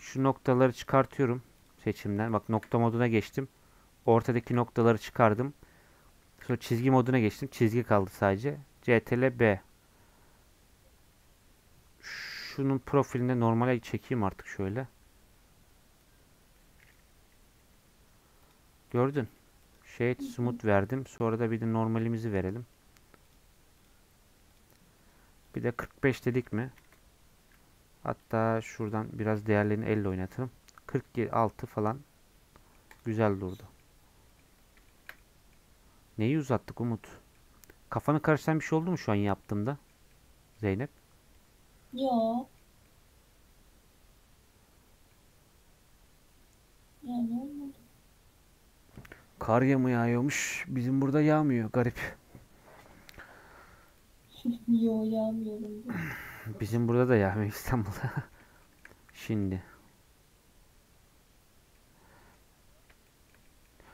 şu noktaları çıkartıyorum seçimden. Bak nokta moduna geçtim. Ortadaki noktaları çıkardım. Sonra çizgi moduna geçtim. Çizgi kaldı sadece. CTRL B. şunun profilini normale çekeyim artık şöyle. Gördün. Shade smooth verdim. Sonra da bir de normalimizi verelim. Bir de 45 dedik mi? Hatta şuradan biraz değerlerini elle oynatırım. 46 falan. Güzel durdu. Neyi uzattık Umut? Kafanı karıştıran bir şey oldu mu şu an yaptığımda? Zeynep. Yo. Yani. Kar mı yağıyormuş? Bizim burada yağmıyor. Garip. Yo yağmıyorum. diyor. Bizim burada da yağmıyor İstanbul'da. Şimdi.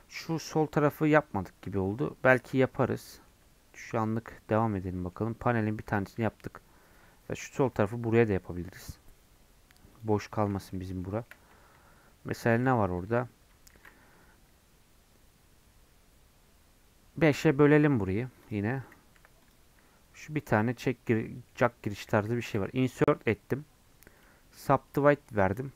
Şu sol tarafı yapmadık gibi oldu. Belki yaparız. Şu anlık devam edelim bakalım. Panelin bir tanesini yaptık. Ve şu sol tarafı buraya da yapabiliriz. Boş kalmasın bizim bura. Mesela ne var orada? 5'e bölelim burayı yine. Şu bir tane çek gir jack giriş tarzı bir şey var. Insert ettim. Subdivide verdim.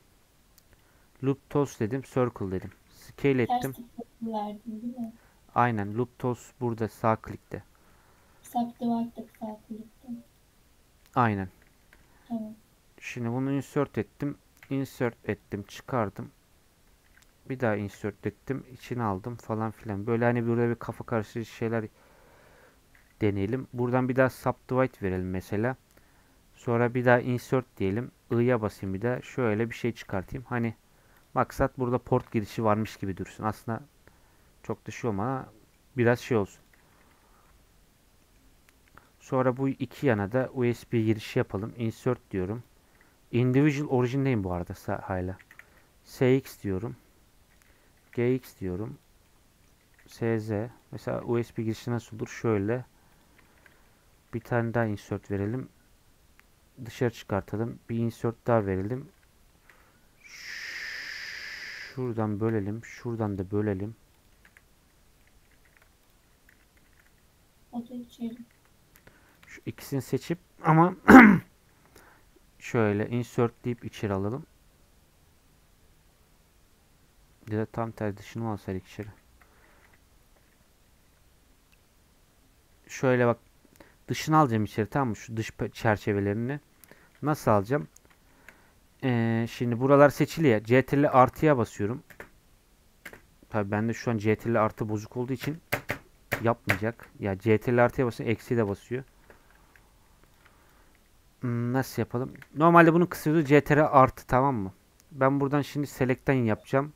Loop toss dedim. Circle dedim. Scale ettim. verdin değil mi? Aynen. Loop toss burada sağ klikte. Subdivide'da sağ klikte. Aynen. Tamam. Şimdi bunu insert ettim. Insert ettim. Çıkardım. Bir daha insert ettim. içine aldım falan filan. Böyle hani burada bir kafa karıştırıcı şeyler deneyelim. Buradan bir daha subdivide verelim mesela. Sonra bir daha insert diyelim. I'ya basayım bir daha. Şöyle bir şey çıkartayım. Hani maksat burada port girişi varmış gibi dursun. Aslında çok da şey ama biraz şey olsun. Sonra bu iki yana da USB girişi yapalım. Insert diyorum. Individual orijindeyim bu arada hala. SX diyorum. GX diyorum. SZ. Mesela USB girişi nasıl olur? Şöyle. Bir tane daha insert verelim. Dışarı çıkartalım. Bir insert daha verelim. Şuradan bölelim. Şuradan da bölelim. Şu ikisini seçip ama şöyle insert deyip içeri alalım. Da tam tersi mı alsaydık içeri? Şöyle bak dışını alacağım içeri tamam mı? Şu dış çerçevelerini. Nasıl alacağım? Ee, şimdi buralar seçili ya. CTRL artıya basıyorum. Tabii bende şu an CTRL artı bozuk olduğu için yapmayacak. Ya CTRL artıya basıyorum. Eksi de basıyor. Hmm, Nasıl yapalım? Normalde bunun yolu CTRL artı tamam mı? Ben buradan şimdi select'ten yapacağım.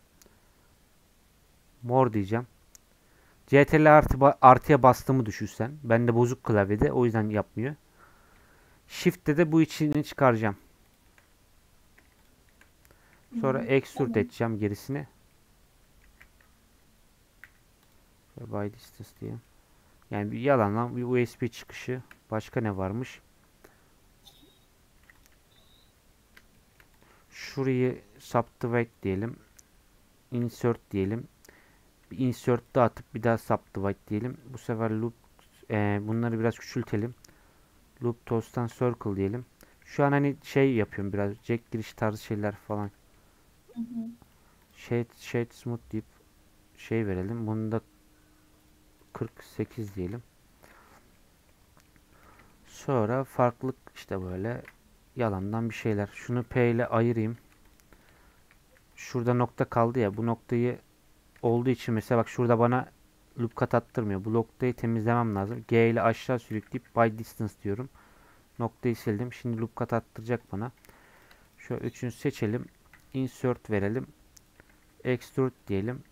Mor diyeceğim. CTRL artı artıya bastığımı düşünsen. Bende bozuk klavyede o yüzden yapmıyor. Shift'te de bu içini çıkaracağım. Sonra extrude edeceğim gerisini. By distance diyeyim. Yani bir yalan lan bir USB çıkışı. Başka ne varmış? Şurayı subdivide diyelim. Insert diyelim. Bir insert atıp bir daha subdivide diyelim. Bu sefer loop e, bunları biraz küçültelim. Loop toss'tan circle diyelim. Şu an hani şey yapıyorum biraz jack giriş tarzı şeyler falan. Hı hı. Shade, shade smooth deyip şey verelim. Bunu da 48 diyelim. Sonra farklılık işte böyle yalandan bir şeyler. Şunu P ile ayırayım. Şurada nokta kaldı ya. Bu noktayı olduğu için mesela bak şurada bana loop kat attırmıyor. Bu noktayı temizlemem lazım. G ile aşağı sürükleyip by distance diyorum. Noktayı sildim. Şimdi loop kat attıracak bana. Şöyle üçünü seçelim. Insert verelim. Extrude diyelim.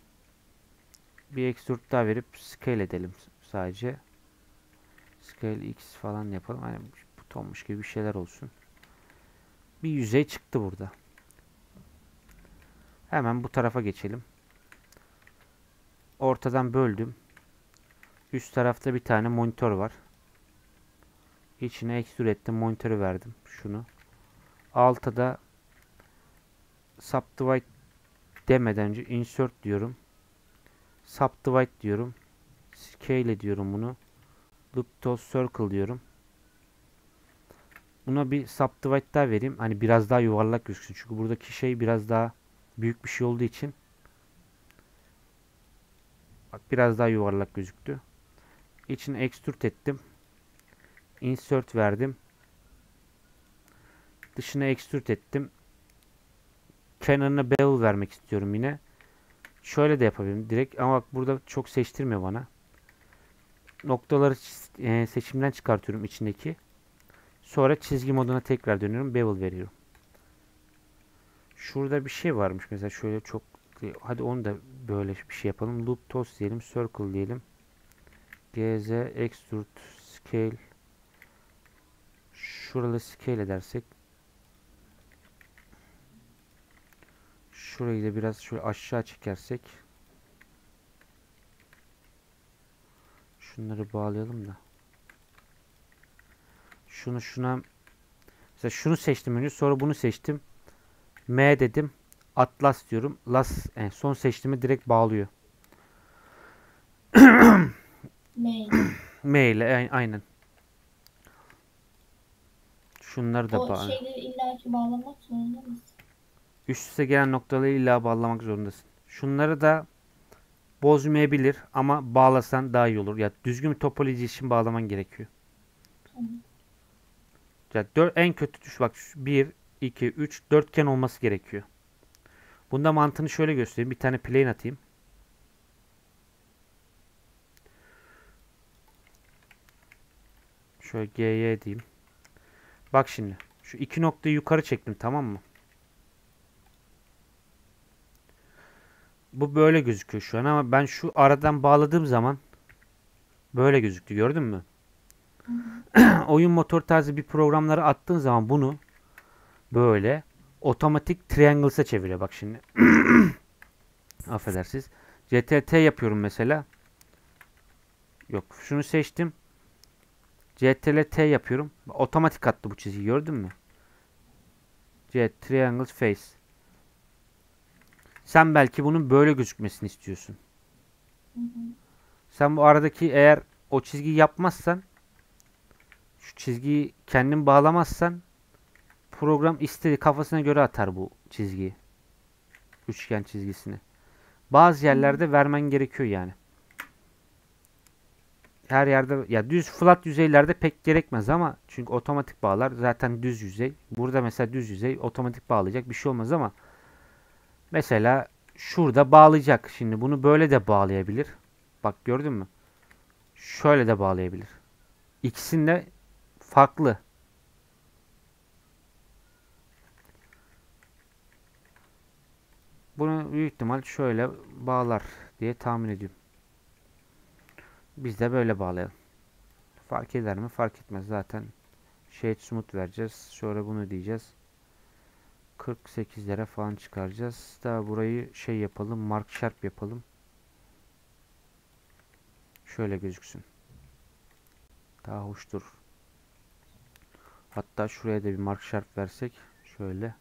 Bir extrude daha verip scale edelim sadece. Scale X falan yapalım. Hani butonmuş gibi bir şeyler olsun. Bir yüzey çıktı burada. Hemen bu tarafa geçelim. Ortadan böldüm. Üst tarafta bir tane monitör var. İçine extrude ettim. Monitörü verdim. Şunu. Altta da subdivide demeden önce insert diyorum. Subdivide diyorum. Scale diyorum bunu. Loop to circle diyorum. buna bir subdivide daha vereyim. Hani biraz daha yuvarlak gözüksün. Çünkü buradaki şey biraz daha büyük bir şey olduğu için. Bak biraz daha yuvarlak gözüktü. İçini extrude ettim. Insert verdim. Dışına extrude ettim. Kenarına bevel vermek istiyorum yine. Şöyle de yapabilirim direkt ama bak burada çok seçtirmiyor bana. Noktaları e, seçimden çıkartıyorum içindeki. Sonra çizgi moduna tekrar dönüyorum. Bevel veriyorum. Şurada bir şey varmış. Mesela şöyle çok hadi onu da böyle bir şey yapalım. Loop toss diyelim. Circle diyelim. GZ extrude scale şuralı scale edersek şurayı da biraz şöyle aşağı çekersek şunları bağlayalım da şunu şuna mesela şunu seçtim önce sonra bunu seçtim M dedim Atlas diyorum Las en son seçtiğimi direkt bağlıyor Mail. M ile a- aynen şunları da O bağlı şeyleri illaki bağlamak zorunda mısın? Üst üste gelen noktaları illa bağlamak zorundasın. Şunları da bozmayabilir ama bağlasan daha iyi olur. Ya düzgün bir topoloji için bağlaman gerekiyor. Tamam. Ya dör, en kötü düş bak 1 2 3 dörtgen olması gerekiyor. Bunda mantığını şöyle göstereyim. Bir tane plane atayım. Şöyle GY diyeyim. Bak şimdi. Şu iki noktayı yukarı çektim tamam mı? Bu böyle gözüküyor şu an ama ben şu aradan bağladığım zaman böyle gözüktü gördün mü? Oyun motor tarzı bir programları attığın zaman bunu böyle otomatik triangles'a çeviriyor bak şimdi. Affedersiniz. CTT yapıyorum mesela. Yok şunu seçtim. CTRL T yapıyorum. Otomatik attı bu çizgiyi gördün mü? C triangle face. Sen belki bunun böyle gözükmesini istiyorsun. Sen bu aradaki eğer o çizgiyi yapmazsan şu çizgiyi kendin bağlamazsan program istediği kafasına göre atar bu çizgiyi. Üçgen çizgisini. Bazı yerlerde vermen gerekiyor yani. Her yerde ya düz flat yüzeylerde pek gerekmez ama çünkü otomatik bağlar zaten düz yüzey. Burada mesela düz yüzey otomatik bağlayacak bir şey olmaz ama mesela şurada bağlayacak. Şimdi bunu böyle de bağlayabilir. Bak gördün mü? Şöyle de bağlayabilir. İkisinde farklı. Bunu büyük ihtimal şöyle bağlar diye tahmin ediyorum. Biz de böyle bağlayalım. Fark eder mi? Fark etmez zaten. Shade Smooth vereceğiz. Sonra bunu diyeceğiz. 48'lere falan çıkaracağız. Daha burayı şey yapalım. Mark Sharp yapalım. Şöyle gözüksün. Daha hoş durur. Hatta şuraya da bir Mark Sharp versek. Şöyle.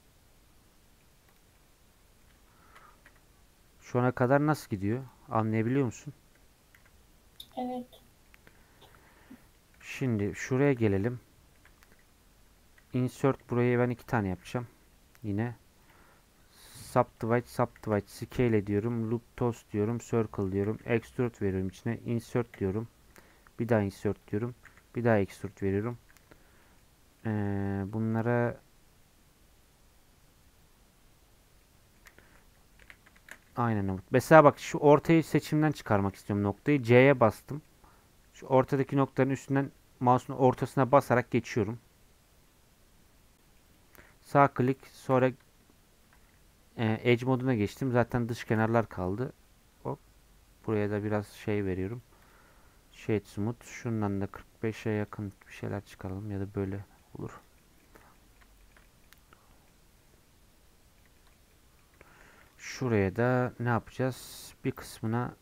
Şu ana kadar nasıl gidiyor? Anlayabiliyor musun? Evet. Şimdi şuraya gelelim. Insert buraya ben iki tane yapacağım. Yine subdivide subdivide scale ediyorum. Loop toss diyorum. Circle diyorum. Extrude veriyorum içine. Insert diyorum. Bir daha insert diyorum. Bir daha extrude veriyorum. Ee, bunlara Aynen Umut. Mesela bak şu ortayı seçimden çıkarmak istiyorum noktayı. C'ye bastım. Şu ortadaki noktanın üstünden mouse'un ortasına basarak geçiyorum. Sağ klik sonra e, edge moduna geçtim. Zaten dış kenarlar kaldı. Hop. Buraya da biraz şey veriyorum. Shade smooth. Şundan da 45'e yakın bir şeyler çıkaralım ya da böyle olur. Şuraya da ne yapacağız? Bir kısmına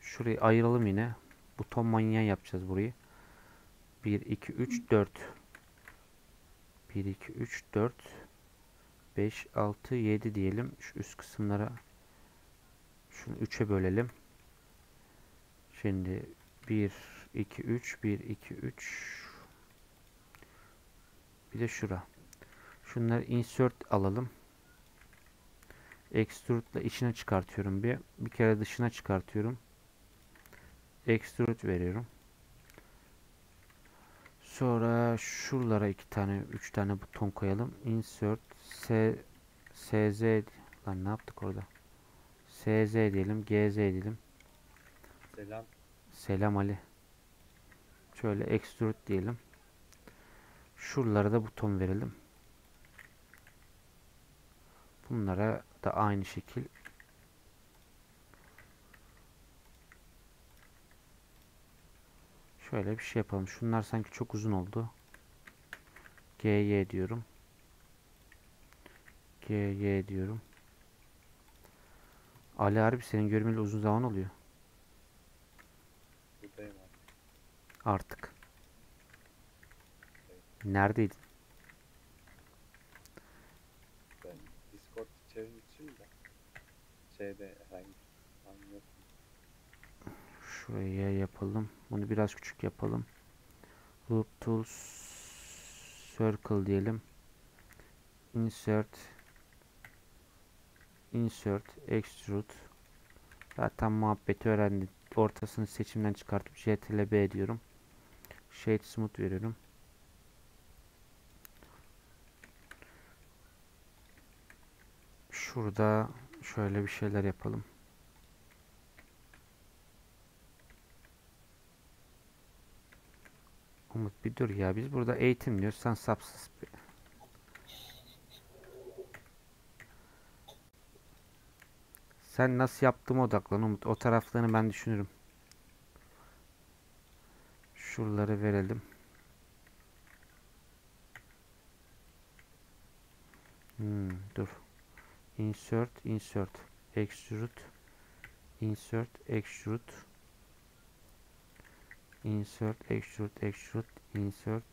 şurayı ayıralım yine. Buton manyağı yapacağız burayı. 1, 2, 3, 4. 1, 2, 3, 4. 5, 6, 7 diyelim. Şu üst kısımlara şunu 3'e bölelim. Şimdi 1, 2, 3, 1, 2, 3. Bir de şura. Şunları insert alalım. Extrude'la içine çıkartıyorum bir. Bir kere dışına çıkartıyorum. Extrude veriyorum. Sonra şuralara iki tane, üç tane buton koyalım. Insert S SZ lan ne yaptık orada? SZ diyelim, GZ diyelim. Selam. Selam Ali. Şöyle extrude diyelim. Şuralara da buton verelim. Bunlara da aynı şekil Şöyle bir şey yapalım. Şunlar sanki çok uzun oldu. GY diyorum. GY diyorum. Ali harbi senin görmeli uzun zaman oluyor. Buradayım abi. Artık. Neredeydin? Ben Discord çevirmişim de. Şeyde herhangi. Şuraya yapalım. Bunu biraz küçük yapalım. Loop Tools Circle diyelim. Insert Insert Extrude Zaten muhabbeti öğrendik. Ortasını seçimden çıkartıp CTRL B diyorum. Shade Smooth veriyorum. Şurada şöyle bir şeyler yapalım. Umut bir dur ya. Biz burada eğitim diyoruz. Sen sapsız. bir- Sen nasıl yaptığıma odaklan Umut. O taraflarını ben düşünürüm. Şuraları verelim. Hmm, dur. Insert, insert, extrude, insert, extrude, insert, extrude, extrude, insert.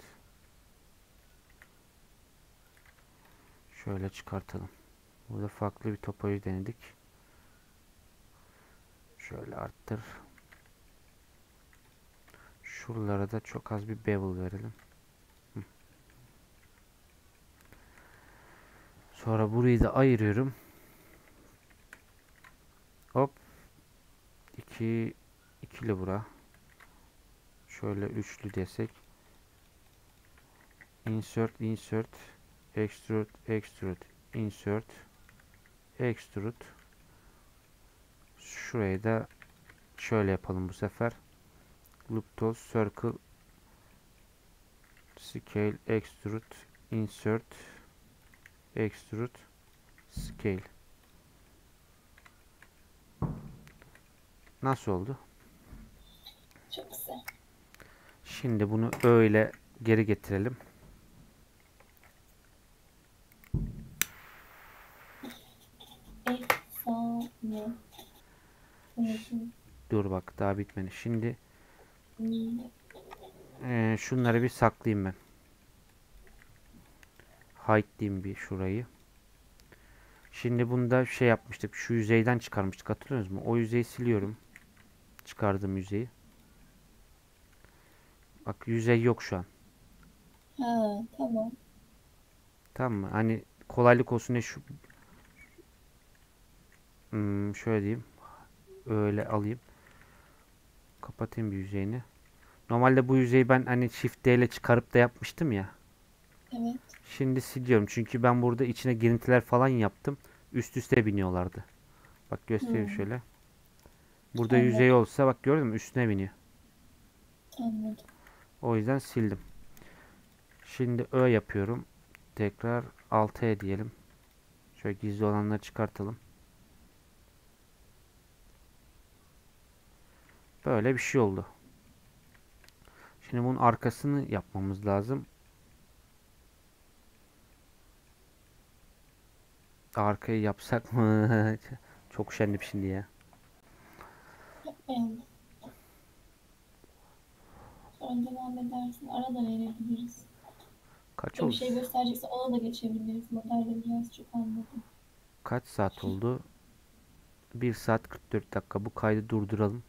Şöyle çıkartalım. Burada farklı bir topoloji denedik. Şöyle arttır. Şuralara da çok az bir bevel verelim. Sonra burayı da ayırıyorum. Hop. 2 ikili bura. Şöyle üçlü desek. Insert, insert, extrude, extrude, insert, extrude. Şurayı da şöyle yapalım bu sefer. Loop tool, circle, scale, extrude, insert, extrude, scale. Nasıl oldu? Çok güzel. Şimdi bunu öyle geri getirelim. Dur bak daha bitmedi. Şimdi eee, şunları bir saklayayım ben. Hide diyeyim bir şurayı. Şimdi bunda şey yapmıştık. Şu yüzeyden çıkarmıştık. Hatırlıyor musunuz? O yüzeyi siliyorum. Çıkardığım yüzeyi. Bak yüzey yok şu an. Ha tamam. Tamam mı? Hani kolaylık olsun diye şu Hmm, şöyle diyeyim. Öyle alayım. Kapatayım bir yüzeyini. Normalde bu yüzeyi ben hani Shift D ile çıkarıp da yapmıştım ya. Evet. Şimdi siliyorum. Çünkü ben burada içine girintiler falan yaptım. Üst üste biniyorlardı. Bak göstereyim Hmm. şöyle. Burada Anladım. yüzey olsa bak gördün mü? Üstüne biniyor. Anladım. O yüzden sildim. Şimdi Ö yapıyorum. Tekrar 6E diyelim. Şöyle gizli olanları çıkartalım. Böyle bir şey oldu. Şimdi bunun arkasını yapmamız lazım. Arkayı yapsak mı? Çok üşendim şimdi ya. Yapmayalım. Sonra devam edersin. Ara da verebiliriz. Kaç Bir oldu? şey gösterecekse ona da geçebiliriz. Modelde biraz çok anladım. Kaç saat oldu? 1 saat 44 dakika. Bu kaydı durduralım.